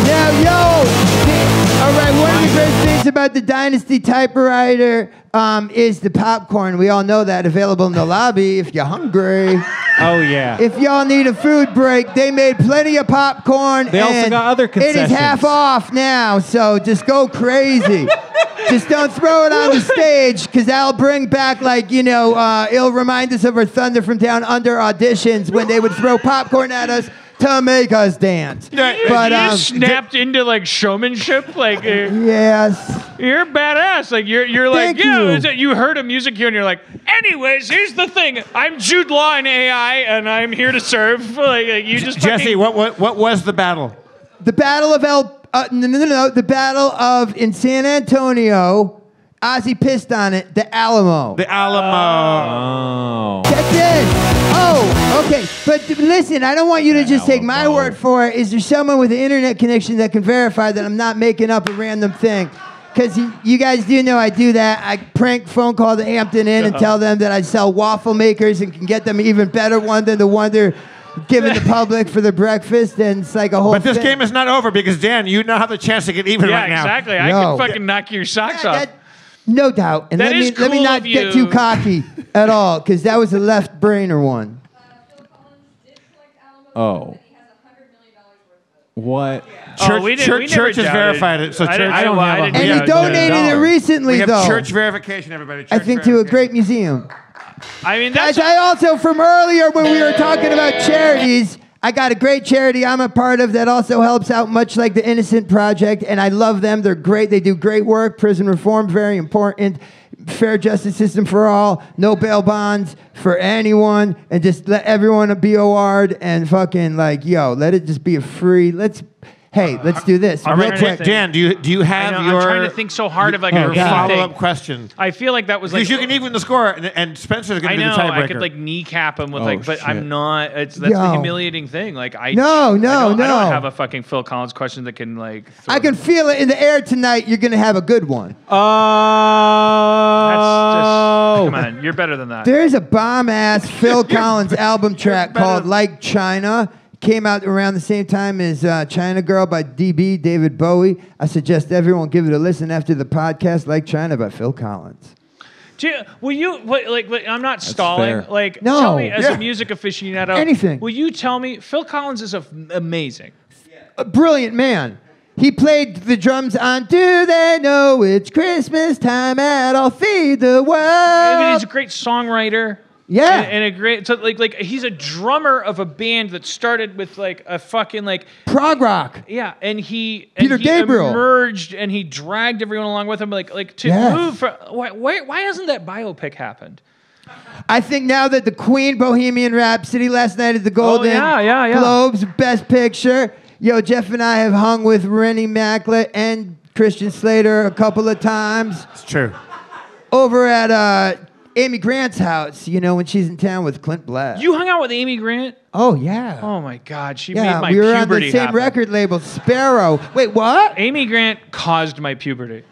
Now, yo, the- all right. One of the great things about the Dynasty typewriter um, is the popcorn. We all know that available in the lobby if you're hungry. Oh yeah. If y'all need a food break, they made plenty of popcorn. They also got other concessions. It is half off now, so just go crazy. just don't throw it on the stage, because that'll bring back, like, you know, uh, it'll remind us of our Thunder from Down Under auditions when they would throw popcorn at us to make us dance. But, you um, snapped into like showmanship, like uh, yes. you're badass. Like you're you're like yeah. you. is it- You heard a music cue and you're like, anyways, here's the thing. I'm Jude Law in AI and I'm here to serve. Like, like, you just Jesse, fucking- what, what what was the battle? The Battle of El. Uh, no, no, no, no. The Battle of in San Antonio. Ozzy pissed on it. The Alamo. The Alamo. Oh. Get this. Oh, okay. But th- listen, I don't want you to just take my word for it. Is there someone with an internet connection that can verify that I'm not making up a random thing? Because you, you guys do know I do that. I prank phone call the Hampton Inn and tell them that I sell waffle makers and can get them an even better one than the one they're giving the public for their breakfast. And it's like a whole But this thing. game is not over because Dan, you now have the chance to get even yeah, right now. exactly. I No. can fucking knock your socks That- off. that- no doubt. And That let me is let me not get too cocky at all, because that was a left brainer one. Oh. What? Oh, Church, we didn't- church, we never church has verified it. So I church, didn't- I don't well, have I a- didn't- And yeah, he donated it don't. recently, we have though. church verification, everybody. I think to a great museum. I mean, that's As I also, from earlier when we were talking about charities, I got a great charity I'm a part of that also helps out much like the Innocent Project, and I love them. They're great. They do great work. Prison reform, very important. Fair justice system for all. No bail bonds for anyone, and just let everyone be OR'd and fucking like, yo, let it just be a free. Let's, hey, uh, let's do this I'm real trying to quick. think. Dan, do you do you I have know, your I'm trying to think so hard of like Oh, a God. follow thing. up question? I feel like that was like Because you can even the score, and, and Spencer's going I to do know the tiebreaker. I could like kneecap him with Oh, like, but shit. I'm not. It's that's the Yo. humiliating thing. Like I No, I no, don't, I no. don't have a fucking Phil Collins question that can like. Throw I can feel it in the air tonight. You're gonna have a good one. Uh, that's Oh. just come on. You're better than that. There's a bomb ass Phil Collins album track better called Like China. Came out around the same time as uh, China Girl by DB, David Bowie. I suggest everyone give it a listen after the podcast, Like China by Phil Collins. Do you, will you what, like? like, I'm not stalling. fair. Like, No. tell me as Yeah. a music aficionado. Anything. Will you tell me Phil Collins is a, amazing? A brilliant man. He played the drums on Do They Know It's Christmas Time at All Feed the World. I mean, he's a great songwriter. Yeah. and, and a great so like like he's a drummer of a band that started with like a fucking like Prog rock. yeah, and he Peter and he Gabriel. emerged and he dragged everyone along with him like like to Yes. move from why, why why hasn't that biopic happened? I think now that the Queen Bohemian Rhapsody last night at the Golden Oh, yeah, yeah, yeah. Globes Best Picture. Yo, Jeff and I have hung with Rennie Macklett and Christian Slater a couple of times It's true. over at uh, Amy Grant's house. You know when she's in town with Clint Black. You hung out with Amy Grant? oh yeah. Oh my God, she yeah, made my we were on the same happen. record label, Sparrow. Wait, what? Amy Grant caused my puberty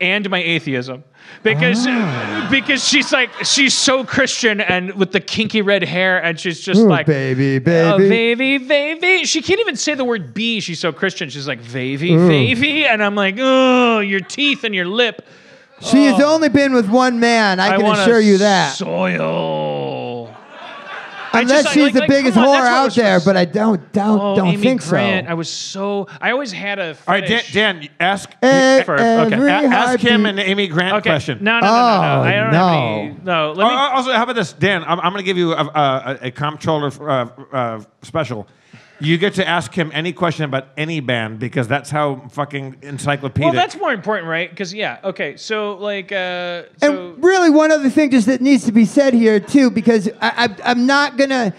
and my atheism because Ah. because she's like she's so Christian and with the kinky red hair and she's just Ooh, like baby, Oh, baby. baby, baby. She can't even say the word B. She's so Christian. She's like, Vavy, Vavy. And I'm like, oh, your teeth and your lip. She has only been with one man. I can wanna assure you that. Soil. I Unless just- she's like- the like, biggest on, whore out there, so- but I don't don't Oh, don't Amy think Grant. so. I was so. I always had a. All right, Dan, Dan ask Eh, for- okay. a- ask him heartbeat- an Amy Grant Okay. question. No, no, no, no, no. Oh, I don't no. have any. No, let Oh, me. oh, also, how about this, Dan? I'm, I'm going to give you a, a, a comptroller uh, uh, special. You get to ask him any question about any band because that's how fucking encyclopedic. well, that's more important, right? Because yeah, okay. So like, uh, so And really, one other thing just that needs to be said here too, because I, I, I'm not gonna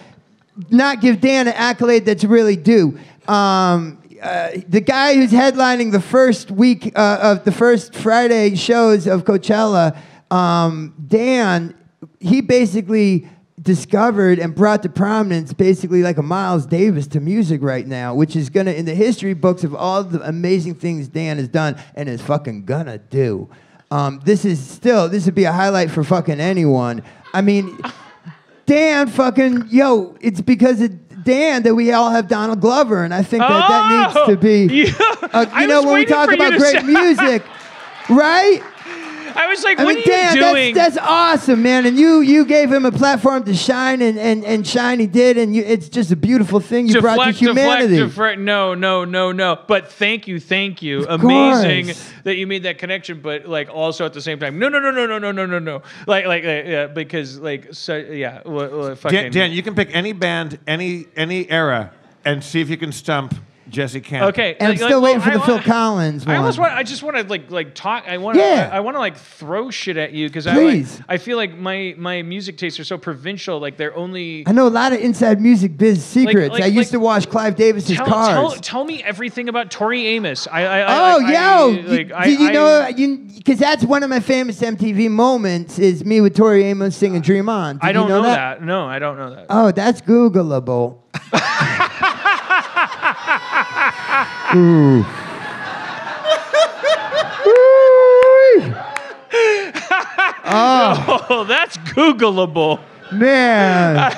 not give Dan an accolade that's really due. Um, uh, the guy who's headlining the first week uh, of the first Friday shows of Coachella, um, Dan, he basically discovered and brought to prominence basically like a Miles Davis to music right now, which is gonna in the history books of all the amazing things Dan has done and is fucking gonna do. Um, this is still this would be a highlight for fucking anyone. I mean, Dan fucking yo, it's because of Dan that we all have Donald Glover, and I think that that needs to be. Oh, Uh, I you know when we talk about great music, right? I was like, I what mean, are you doing? that's, that's awesome, man. And you you gave him a platform to shine, and and, and shine he did, and you, it's just a beautiful thing you brought to humanity. deflect, deflect. No, no, no, no. But thank you, thank you. Amazing course. that you made that connection. But like also at the same time, no, no, no, no, no, no, no, no, no. Like, like, uh, yeah, because like, so yeah, well, well. Dan, Dan, you can pick any band, any any era, and see if you can stump Jesse Camp. Okay, and I'm like- still like, waiting for well, the I Phil Collins one. I almost want. I just want to like like talk. I want. Yeah. I, I want to like throw shit at you because I like, I feel like my my music tastes are so provincial. Like they're only. I know a lot of inside music biz secrets. like- I used like- to wash Clive Davis's Tell, cars. tell, tell me everything about Tori Amos. I, I, I Oh, like, yo! I, you- I, did you I- know? You because that's one of my famous MTV moments is me with Tori Amos singing "Dream On." Did I don't know, that? No, I don't know that. Oh, that's Googleable. Ooh. Ooh. Oh, that's Googleable. Man,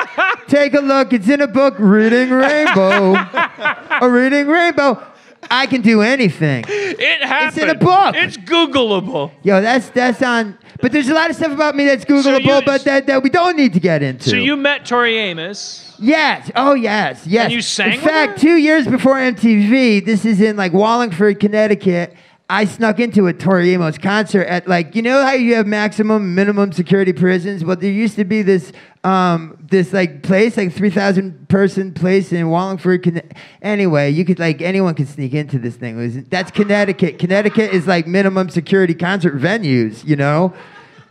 take a look. It's in a book, Reading Rainbow. a Reading Rainbow. I can do anything. It happened. It's in a book. It's Googleable. Yo, that's that's on. But there's a lot of stuff about me that's Googleable, you- but that, that we don't need to get into. So you met Tori Amos. Yes. Oh, yes. Yes. And you sang In fact, her? two years before MTV, this is in like Wallingford, Connecticut. I snuck into a Tori Amos concert at like you know how you have maximum minimum security prisons. Well, there used to be this um this like place like three thousand person place in Wallingford. Conne- anyway, you could like anyone could sneak into this thing. It was, that's Connecticut. Connecticut is like minimum security concert venues. You know,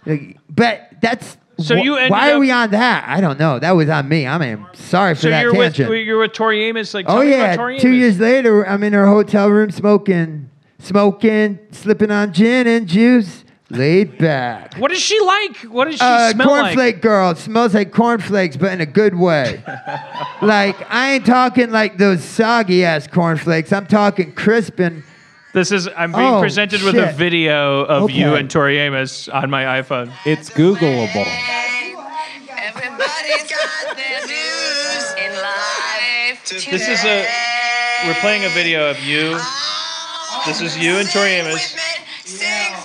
Like, but that's. So you ended why are we on that? I don't know. That was on me. I mean, sorry for So that you're tangent. with you're with Tori Amos. Like, Oh yeah, two years later, I'm in her hotel room smoking, smoking, slipping on gin and juice, laid back. What is she like? What does she Uh, smell cornflake like? girl smells like cornflakes, but in a good way. like I ain't talking like those soggy ass cornflakes. I'm talking crisp and This is I'm being Oh, presented with a video of you and Tori Amos on my iPhone. It's Googleable. Everybody's got their views in life. This is a we're playing a video of you. This is you and Tori Amos.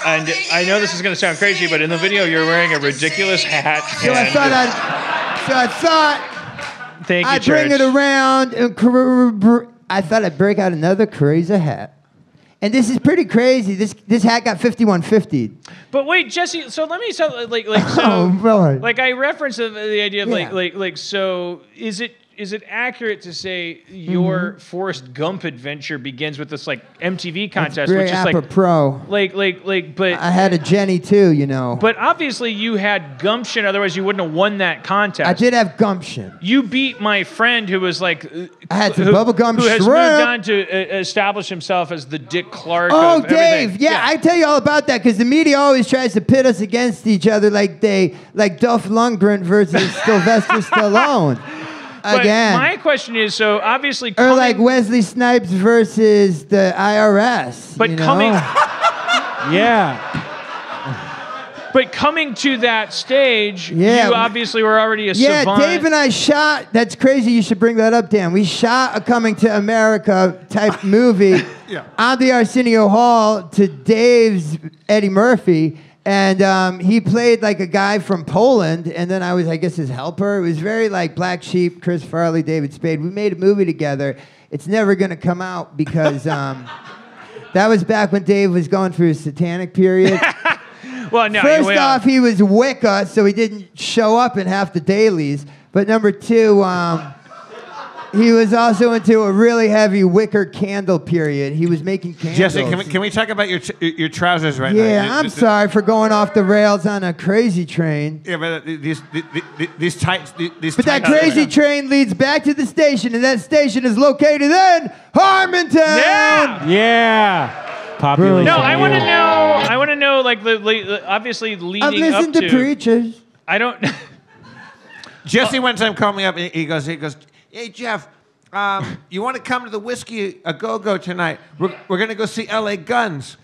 And I know this is going to sound crazy, but in the video you're wearing a ridiculous hat. so I thought I'd, so I thought Thank you, I'd bring it around and cr- br- I thought I'd break out another crazy hat. And this is pretty crazy. This this hat got 5150. But wait, Jesse. So let me tell like like so Oh, Lord. like I referenced the, the idea of like like like so is it is it accurate to say your Mm-hmm. Forrest Gump adventure begins with this like MTV contest, which is like pro, like like like but I had a Jenny too, you know. but obviously you had gumption, otherwise you wouldn't have won that contest. I did have gumption. You beat my friend who was like I had some who, bubblegum who has shrimp. moved on to uh, establish himself as the Dick Clark. Oh. Dave, yeah, I tell you all about that because the media always tries to pit us against each other, like they, like Dolph Lundgren versus Sylvester Stallone. But Again, my question is, so obviously, or like Wesley Snipes versus the IRS. But you know? coming- Yeah. but coming to that stage, Yeah. you obviously were already a Yeah, savant. Dave and I shot. That's crazy. You should bring that up, Dan. We shot a Coming to America type movie on the Arsenio Hall to Dave's Eddie Murphy, and um, he played like a guy from Poland, and then I was, I guess, his helper. It was very like Black Sheep, Chris Farley, David Spade. We made a movie together. It's never gonna come out because. Um, That was back when Dave was going through his satanic period. well, no, First well, off, he was Wicca, so he didn't show up in half the dailies. But number two, um, he was also into a really heavy wicker candle period. He was making candles. Jesse, can we, can we talk about your t- your trousers right now? yeah, I'm th- sorry for going off the rails on a crazy train. Yeah, but uh, these these, these, these tights these, these But that tights- crazy train leads back to the station, and that station is located in Harmontown. Yeah. Yeah. Population. No, I want to know. I want to know, like the, the obviously leading I've listened up to preachers. I don't. Jesse one time called me up and he goes, he goes, hey Jeff, um, you want to come to the whiskey a go go tonight? We're, we're gonna go see L.A. Guns.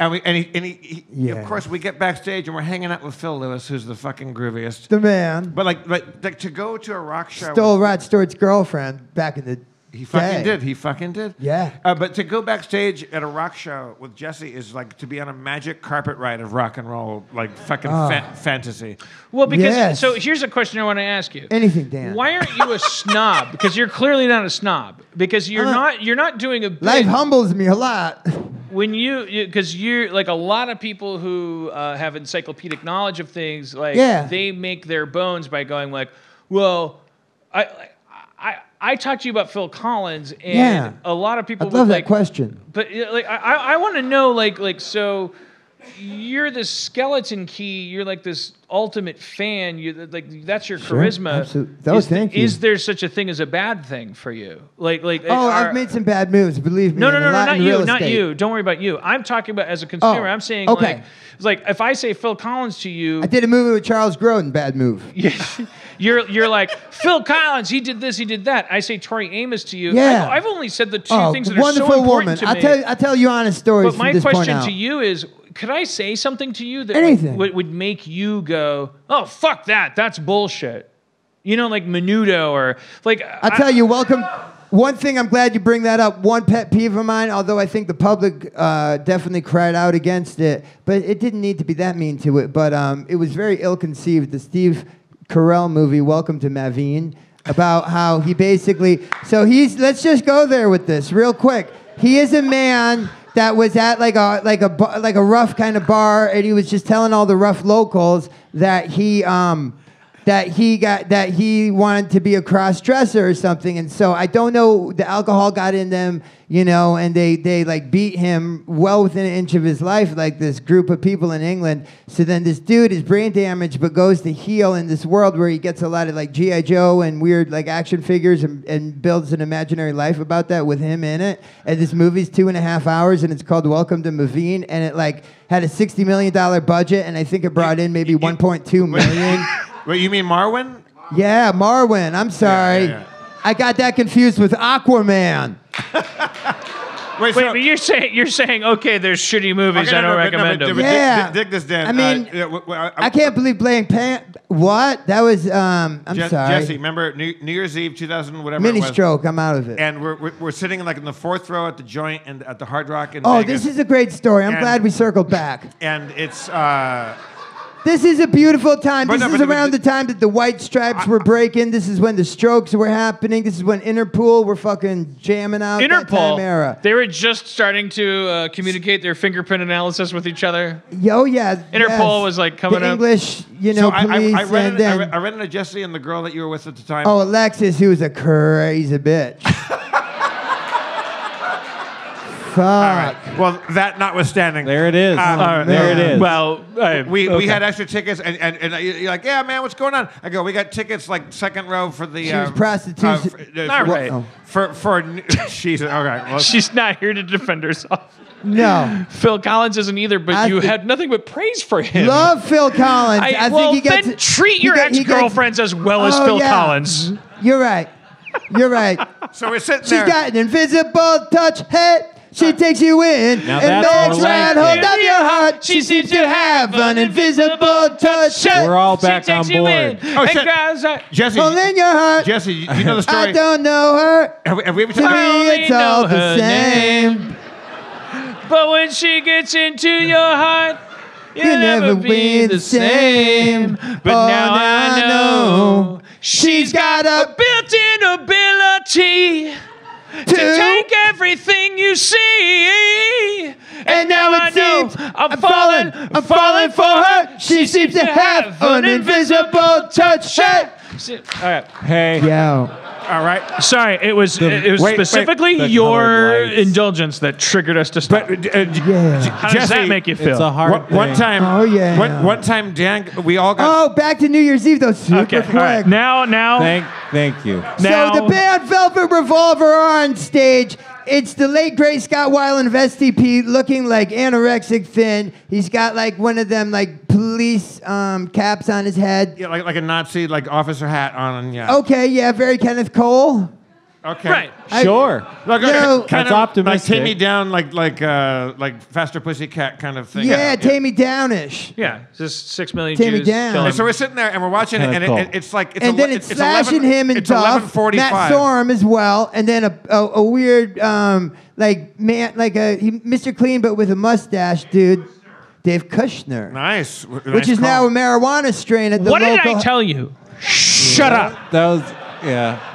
And we and he, and he, he Yeah. of course we get backstage and we're hanging out with Phil Lewis, who's the fucking grooviest. The man But like, like, like to go to a rock show. stole Rod Stewart's girlfriend back in the He fucking day. did. He fucking did. Yeah. Uh, but to go backstage at a rock show with Jesse is like to be on a magic carpet ride of rock and roll, like fucking Ah. fa- fantasy. Well, because Yes. so here's a question I want to ask you. Anything, Dan. Why aren't you a snob? Because you're clearly not a snob. Because you're Uh, not you're not doing a bit Life humbles me a lot. when you because you, are like a lot of people who uh, have encyclopedic knowledge of things like Yeah. they make their bones by going like well i i talked to you about phil collins and Yeah. a lot of people I love like, that question. but uh, like i i want to know like like so you're the skeleton key you're like this ultimate fan you like that's your Sure, charisma absolute- Oh, is, thank you. is there such a thing as a bad thing for you like like Oh, are- I've made some bad moves. Believe me. no, no, no, no, not you, not estate. you. Don't worry about you. I'm talking about as a consumer. Oh, I'm saying okay. like, it's like if I say Phil Collins to you, I did a movie with Charles Grodin. Bad move. you're you're like Phil Collins. He did this. He did that. I say Tori Amos to you. Yeah. I've, I've only said the two Oh, things that are so important woman. to I me. tell I tell you honest stories but my from this point question to you is. Could I say something to you that Anything. would, would make you go, "Oh fuck that! That's bullshit," you know, like Menudo or like I tell you, welcome. One thing I'm glad you bring that up. One pet peeve of mine, although I think the public uh, definitely cried out against it, but it didn't need to be that mean to it. But um, it was very ill-conceived. The Steve Carell movie, Welcome to Mavine, about how he basically. So he's. Let's just go there with this real quick. He is a man that was at like a like a like a rough kind of bar, and he was just telling all the rough locals that he um that he got that he wanted to be a cross dresser or something. And so i don't know the alcohol got in them you know and they they like beat him well within an inch of his life like this group of people in england. So then this dude is brain damaged but goes to heal in this world where he gets a lot of like gi joe and weird like action figures and, and builds an imaginary life about that with him in it. And this movie's two and a half hours and it's called welcome to mavine. And it like had a 60 million dollar budget and i think it brought in maybe 1.2 million Wait, you mean Marwen? yeah, Marwen. I'm sorry. yeah, yeah. I got that confused with Aquaman. Wait, Wait, but you're saying you're saying okay, there's shitty movies. Okay, I don't no, but- no, recommend but- them. but dig- Yeah. dig, dig this, Dan. I mean, Uh, yeah, w- w- I- I can't believe Black Pan. What? That was. Um, I'm Je- sorry. Jesse, remember New, New Year's Eve 2000, whatever Mini it was. stroke. I'm out of it. And we're, we're, we're sitting like in the fourth row at the joint and at the Hard Rock in oh, Vegas. this is a great story. I'm And- glad we circled back. and it's uh, This is a beautiful time. But This no, is but- but- around the time that the white stripes were breaking. This is when the strokes were happening. This is when Interpol were fucking jamming out. That time Interpol. era. They were just starting to uh, communicate their fingerprint analysis with each other. Yo, yeah. Interpol yes. was, like, coming the up. English, you know, so I, police, I, I, read and it, I, then read, I read into Jesse and the girl that you were with at the time. Oh, Alexis, who was a crazy bitch. Fuck. All right. Well, that notwithstanding, There it is. Um, there it is. Well, I- we, we had extra tickets, and, and, and you're like, yeah, man, what's going on? I go, we got tickets like second row for the. She was uh, prostitution- uh, for, uh, Not for- right. Oh. For for she's okay. Well, She's not here to defend herself. No. Phil Collins isn't either, but I you think- had nothing but praise for him. Love Phil Collins. I, I, think well, he gets. then treat your get- he gets- ex-girlfriends as well as Oh, Phil yeah. Collins. You're right. You're right. so we're sitting She's there. got an invisible touch. Hey, she takes you in Now and that's makes more right like hold it. of your heart. She seems to have an invisible touch. We're all She back on takes you in. board. Oh, and shit. guys, I- Jesse, Hold in your heart. Jesse, you, you know the story. I don't know her. have, we, have we ever To talked me, only it's all know the her same. But when she gets into your heart, you'll You'll never be the same. But Oh, now I know she's got a built-in ability to take everything you see. And now it seems I'm falling, I'm falling for her. She seems to have an invisible touch. Hey. All right. Hey. Yeah. All right. Sorry, it was it was wait, wait. specifically The your colored lights. indulgence that triggered us to stop. But uh, J- Yeah. J- How Jesse, does that make you feel? It's a hard One, one thing. time. Oh, yeah. One, one time, Dan, we all got. Oh, back to New Year's Eve though. Super okay. quick. All right. Now, now, Thank, thank you. now. So the band Velvet Revolver are on stage. It's the late great Scott Weiland of STP looking like anorexic Finn. He's got like one of them like police um, caps on his head. Yeah, like, like a Nazi, like officer hat on. Yeah. Okay, yeah, very Kenneth Cole. Okay. Right. Sure. Like, You know- kind That's of optimistic. Like take me down, like like uh, like faster pussycat kind of thing. Yeah, tame me downish. Yeah, just six million Take me Jews. down. killing- And so we're sitting there and we're watching it, and cool. it, it, it's like it's and ele- then it's, it's slashing 11 him and it's Duff, Matt Sorum as well, and then a, a, a weird um, like man like a he, Mr. Clean but with a mustache dude, Dave Kushner, Nice. w- which nice is now a marijuana strain at the what did local. I tell you? Shut up. That was yeah.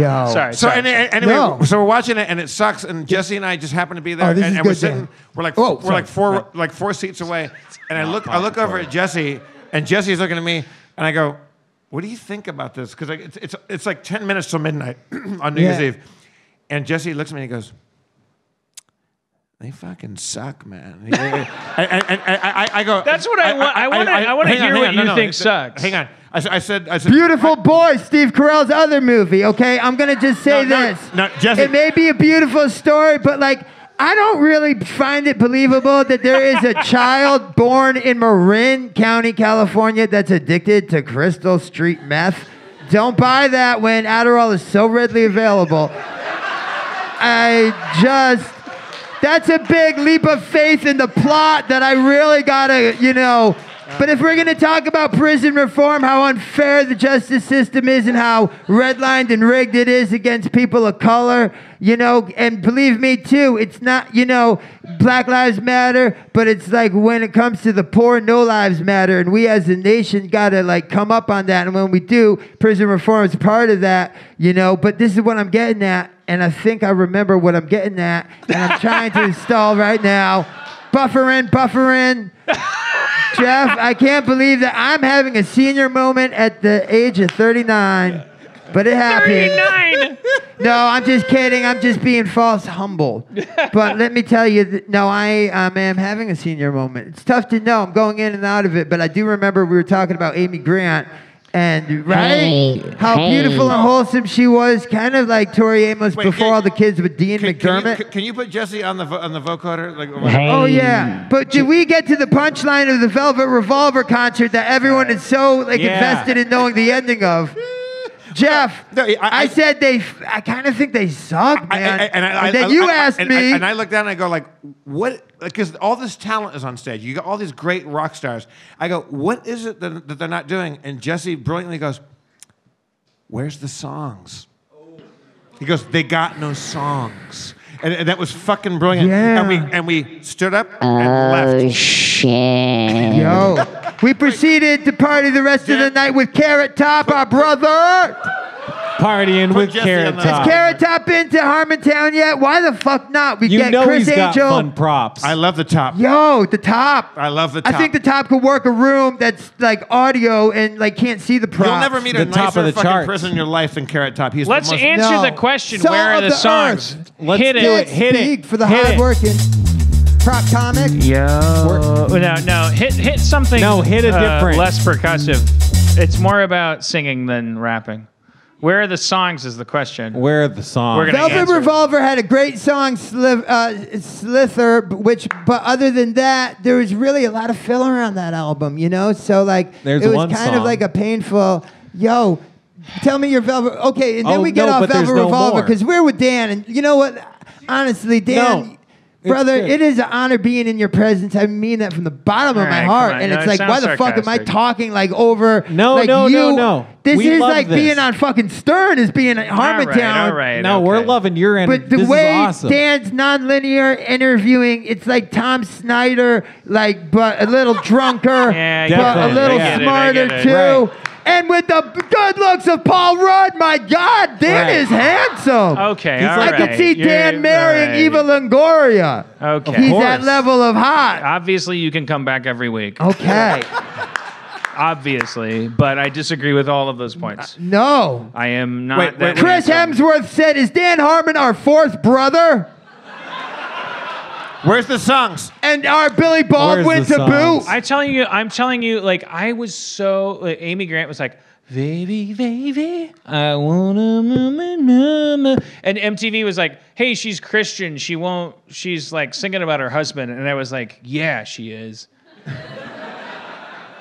Yo, Sorry. So sorry. and, and- anyway, No. so we're watching it and it sucks. And Jesse and I just happen to be there, Oh, this and, is and we're good, sitting. Dan. We're like Oh, we're sorry. like four like four seats away, and I look I look over at Jesse, and Jesse's looking at me, and I go, "What do you think about this?" Because like, it's, it's it's like ten minutes till midnight on New Year's Eve, and Jesse looks at me and he goes. They fucking suck, man. and, and, and, and I, I go. That's what I wa- I wanna- I wanna hang on, hear hang what on, you no, no, think it- sucks. Hang on. I, I said. I said. Beautiful boy, Steve Carell's other movie. Okay, I'm gonna just say No, no, this. no, Jesse- It may be a beautiful story, but like. I don't really find it believable that there is a child born in Marin County, California that's addicted to Crystal Street meth. Don't buy that when Adderall is so readily available. I just, that's a big leap of faith in the plot that I really gotta, you know. But if we're gonna talk about prison reform, how unfair the justice system is, and how redlined and rigged it is against people of color, you know, and believe me too, it's not, you know, Black Lives Matter, but it's like when it comes to the poor, no lives matter, and we as a nation gotta like come up on that. And when we do, prison reform is part of that, you know. But this is what I'm getting at, and I think I remember what I'm getting at, and I'm trying to install right now. Buffer in, buffer in. Jeff, I can't believe that I'm having a senior moment at the age of 39, but it happened. 39. No, I'm just kidding. I'm just being false humble. But let me tell you, that, no, I um, am having a senior moment. It's tough to know. I'm going in and out of it, but I do remember we were talking about Amy Grant. And right, Hey, how hey. beautiful and wholesome she was, kind of like Tori Amos Wait, before can- all the kids with Dean Can, can, McDermott. you, can you put Jesse on the on the vocoder? Like, Oh yeah, but did we get to the punchline of the Velvet Revolver concert that everyone is so like Yeah. invested in knowing the ending of? Jeff, No, I- I, I- said they. I kind of think they suck, man. I- and I, I- then you asked and me. And I look down and I go like, what? Because all this talent is on stage. You got all these great rock stars. I go, what is it that, that they're not doing? And Jesse brilliantly goes, where's the songs? He goes, they got no songs. And, and that was fucking brilliant. Yeah. And we and we stood up and oh, left. Oh, shit. Yo, we proceeded to party the rest of the night with Carrot Top, our brother. Partying with Jesse Carrot on the- Top. Has Carrot Top been to Harmontown yet? Why the fuck not? We you get know Chris he's got Angel. fun props. I love the top. Yo, the top. I love the top. I top. think the top could work a room that's like audio and like can't see the props. You'll never meet a The top nicer of the fucking charts. person in your life than Carrot Top. He's Let's the most, answer No. the question. Salt Where are of the, the songs? earth. Let's Hit do it. it. Hit it. Speak for the Hit it. hardworking prop comic. Yo. No, no. Hit hit something. No, hit a uh, different- less percussive. It's more about singing than rapping. Where are the songs? Is the question. Where are the songs? We're gonna Velvet answer. Revolver had a great song, Sliv- uh, Slither, which, but other than that, there was really a lot of filler on that album, you know? So, like, There's it was one kind of like a painful, yo, tell me your Velvet. Okay, and then Oh, we get no, off Velvet Revolver more. because we're with Dan, and you know what? Honestly, Dan. No. Brother, it is an honor being in your presence. I mean that from the bottom All of my right, heart. And No, it's like, why sounds the fuck am I talking like over? No, like no, no, you? no. This We is love like this. being on fucking Stern is being at All right, Harmontown. all right. no, we're okay. loving your end. But the this way is awesome. Dan's nonlinear interviewing, it's like Tom Snyder, like but a little drunker, Yeah, I but a it, little I get it, I smarter get it. too. Right. And with the good looks of Paul Rudd, my God, Dan Right. is handsome. Okay, He's all I right. could see You're- Dan marrying all right. Eva Longoria. Okay. He's course. that level of hot. Obviously, you can come back every week. Okay. Obviously, but I disagree with all of those points. No. I am not. Wait, that wait, Chris handsome. Hemsworth said, "Is Dan Harmon our fourth brother?" Where's the songs? And our Billy Baldwin Where's to boot. I'm telling you, I'm telling you, like I was so. Like, Amy Grant was like, "Baby, baby, I wanna," mama, mama," and MTV was like, "Hey, she's Christian. She won't. She's like singing about her husband," and I was like, "Yeah, she is."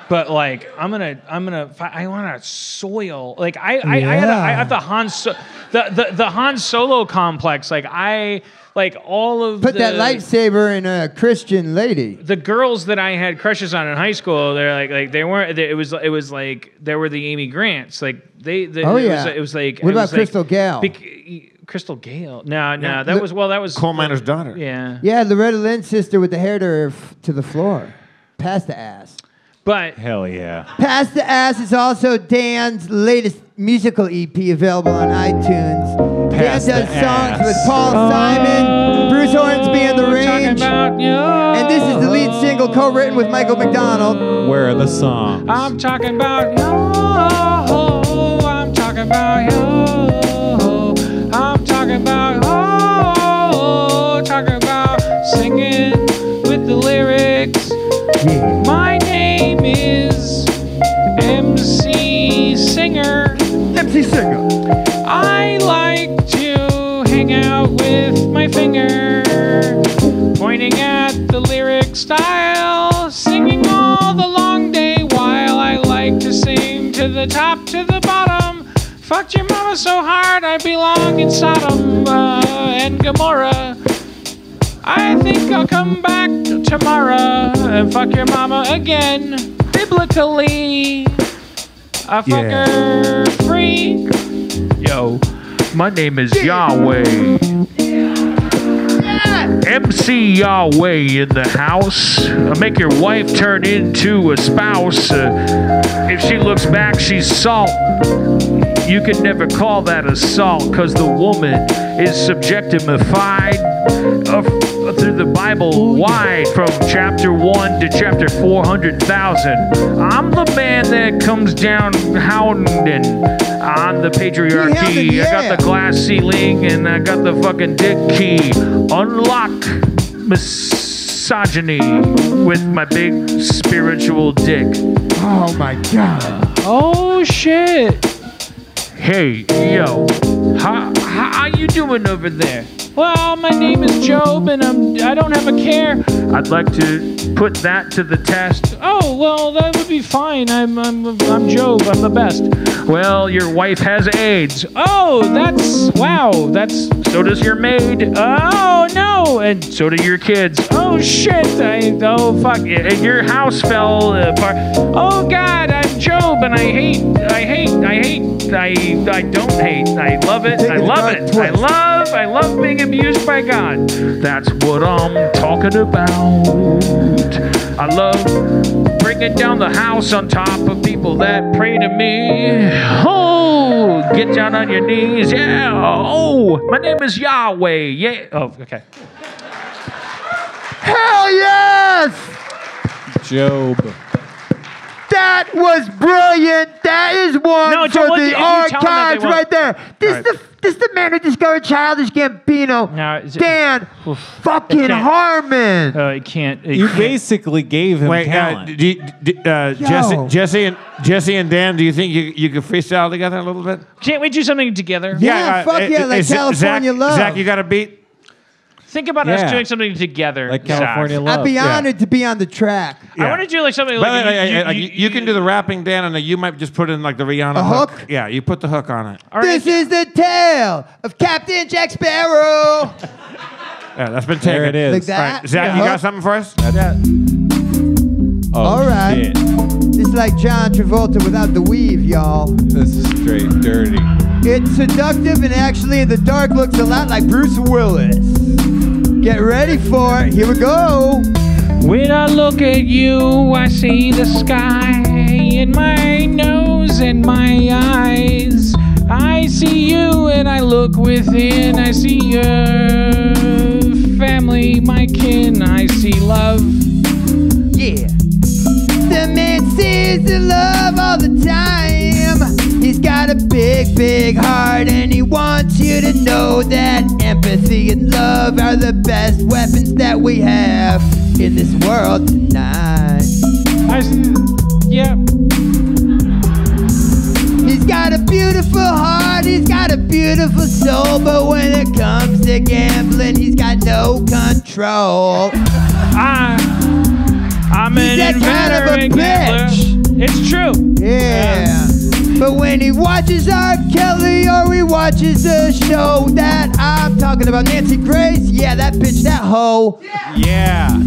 But like I'm gonna I'm gonna I want to soil like I I, I had a, I Yeah. have the Han so- the, the the Han Solo complex. Like I like all of Put the, that lightsaber in a Christian lady. the girls that I had crushes on in high school, they're like like they weren't. They, it was it was like there were the Amy Grants. Like they. The, Oh, it yeah. Was, it was like. What about was like- Crystal Gayle? bec- Crystal Gayle. No, no, that look- was well. That was Coal miner's daughter. Yeah, Yeah, Loretta Lynn's sister with the hair to, her f- to the floor. Past the ass. But Hell yeah. Past the Ass is also Dan's latest musical EP available on iTunes. Past Dan the does songs Ass. with Paul oh. Simon, Bruce Hornsby and The Talking Range, and this is the lead single co-written with Michael McDonald. Where are the songs? I'm talking about you. I'm talking about you. I'm talking about oh, talking about singing with the lyrics. My name is MC Singer. MC Singer. I like to hang out with my finger, pointing at the lyric style, singing all the long day while I like to sing to the top to the bottom. Fucked your mama so hard I belong in Sodom uh, and Gomorrah. I think I'll come back tomorrow and fuck your mama again, biblically. I fucker Yeah. free. Yo, my name is Yahweh. MC Yahweh in the house. I make your wife turn into a spouse. Uh, if she looks back, she's salt. You can never call that assault because the woman is subjectified uh, through the Bible wide from chapter 1 to chapter 400,000. I'm the man that comes down hounding on the patriarchy. hounded, I got the glass ceiling and I got the fucking dick key. Unlock misogyny with my big spiritual dick. Oh my God. Oh shit. Hey, yo, how, how, how you doing over there? Well, my name is Job, and I'm I don't have a care. I'd like to put that to the test. Oh well, that would be fine. I'm I'm I'm Job. I'm the best. Well, your wife has AIDS. Oh, that's wow. That's So does your maid. oh no, and So do your kids. oh shit. I oh fuck. And your house fell apart. Oh God, I'm Job, and I hate, I hate, I hate, I, I don't hate. I love it. I love it. I twist. Love, I love being abused by God. That's what I'm talking about. I love bringing down the house on top of people that pray to me. Oh, get down on your knees. Yeah. Oh, my name is Yahweh. Yeah. Oh, okay. Hell yes! Job. That was brilliant. That is one No, for the at- you tell 'em archives right there. This All is the this is the man who discovered Childish Gambino. No, is it- Dan fucking can't- Harmon. Uh, I can't. I You can't. basically gave him Wait, uh, talent. do you, do, uh, Jesse, Yo. Jesse, and Jesse and Dan, do you think you you could freestyle together a little bit? Can't we do something together? Yeah, fuck uh, yeah, like is- Zach- California Love. Zach, you got a beat? Think about Yeah. us doing something together. like Zach. California Love. I'd be yeah. honored to be on the track. I want to do like something But like uh, you- you- you, you can do the rapping, Dan, and then you might just put in like the Rihanna A hook? Yeah, you put the hook on it. All right. This is the tale of Captain Jack Sparrow. Yeah, that's been taken. There it is. Like All that. right, Zach, The you got something for us? Oh, All right. shit. This like John Travolta without the weave, y'all. This is straight dirty. It's seductive and actually in the dark looks a lot like Bruce Willis. Get ready for it. Here we go. When I look at you, I see the sky in my nose and my eyes. I see you and I look within. I see your family, my kin. I see love. Yeah. The man sees the love all the time. He's got a big, big heart, and he wants you to know that empathy and love are the best weapons that we have in this world tonight. I, yeah. He's got a beautiful heart, he's got a beautiful soul, but when it comes to gambling, he's got no control. I, I'm He's an that kind of a inveterate gambler. bitch. It's true. Yeah. But when he watches R. Kelly or he watches the show that I'm talking about. Nancy Grace, yeah, that bitch, that hoe. Yeah.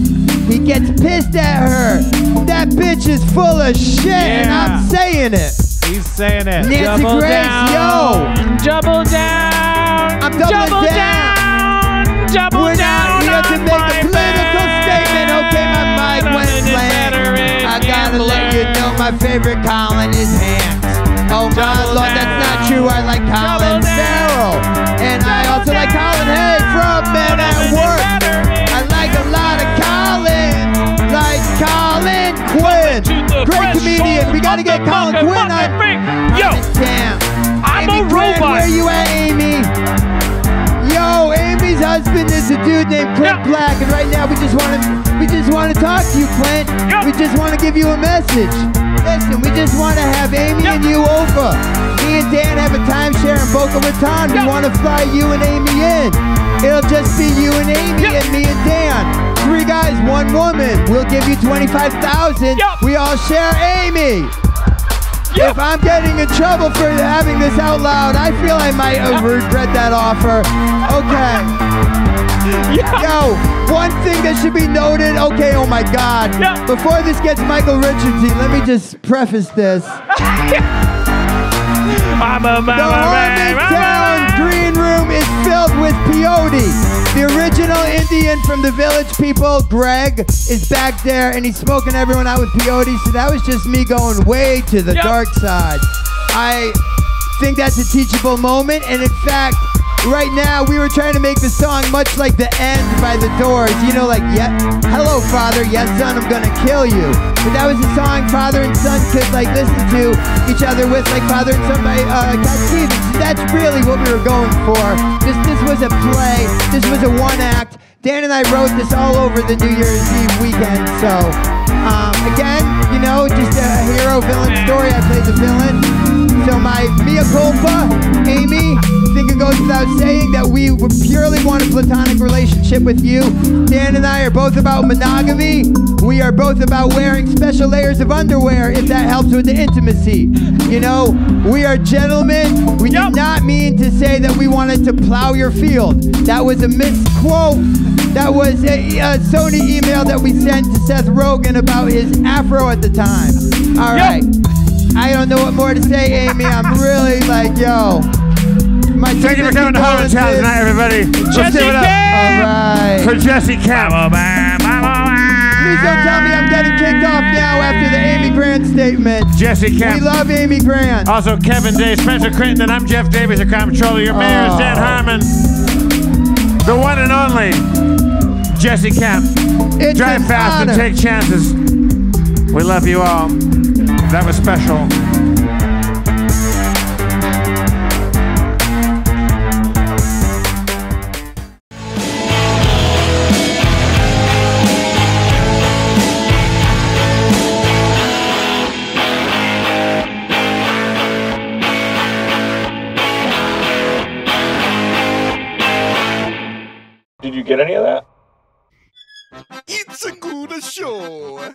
He gets pissed at her. That bitch is full of shit, and I'm saying it. He's saying it. Nancy Double Grace, down. Double down. I'm double down. down. Double We're down. not here to make a political bed. statement. Okay, my mic I'm went an I gotta let you know my favorite Colin is Hanks. Oh my Double lord, that's not true. I like Colin Farrell. And I Double also like. Colin Hay from Men at Work. I like a lot of Colin. Like Colin Quinn. Great comedian. We gotta get Colin Quinn on. Yo. I'm Amy a Quinn, robot. Where you at, Amy? Amy's husband is a dude named Clint Yeah. Black, and right now we just want to we just want to talk to you, Clint. Yeah. We just want to give you a message. Listen, we just want to have Amy Yeah. and you over. Me and Dan have a timeshare in Boca Raton. We want to fly you and Amy in. It'll just be you and Amy and me and Dan. Three guys, one woman. We'll give you twenty-five thousand. We all share Amy. Yeah. If I'm getting in trouble for having this out loud, I feel I might uh, regret that offer. Okay. Yo, one thing that should be noted. Okay, oh my God. Yeah. Before this gets Michael Richardsy, let me just preface this. I'm a The Harmontown Green Room is filled with peyote. The original Indian from the village people, Greg, is back there and he's smoking everyone out with peyote. So that was just me going way to the Yep. dark side. I think that's a teachable moment. And in fact, right now we were trying to make the song much like the end by the doors. You know, like, yeah, hello, father. Yes, son, I'm gonna kill you. But that was a song father and son could like listen to each other with, like father and son by uh, Cat Stevens. That's really what we were going for. This this was a play. This was a one act. Dan and I wrote this all over the New Year's Eve weekend. So um, again, you know, just a hero villain story. I played the villain. So my mea culpa, Amy. I think it goes without saying that we would purely want a platonic relationship with you. Dan and I are both about monogamy. We are both about wearing special layers of underwear if that helps with the intimacy. You know, we are gentlemen. We Yep. did not mean to say that we wanted to plow your field. That was a misquote. That was a, a Sony email that we sent to Seth Rogen about his afro at the time. All Yep. right. I don't know what more to say, Amy. I'm really like, yo. My Thank you for coming to Harmontown tonight, everybody. Let's Jesse give it up Camp. All right. for Jesse Camp. Please don't tell me I'm getting kicked off now after the Amy Grant statement. Jesse We love Amy Grant. Also, Kevin Day, Spencer Clinton, and I'm Jeff Davis, your comptroller. Your mayor is Dan. Harmon. The one and only Jesse Camp. It's Drive an fast honor. and take chances. We love you all. That was special. Did you get any of that? It's a good show.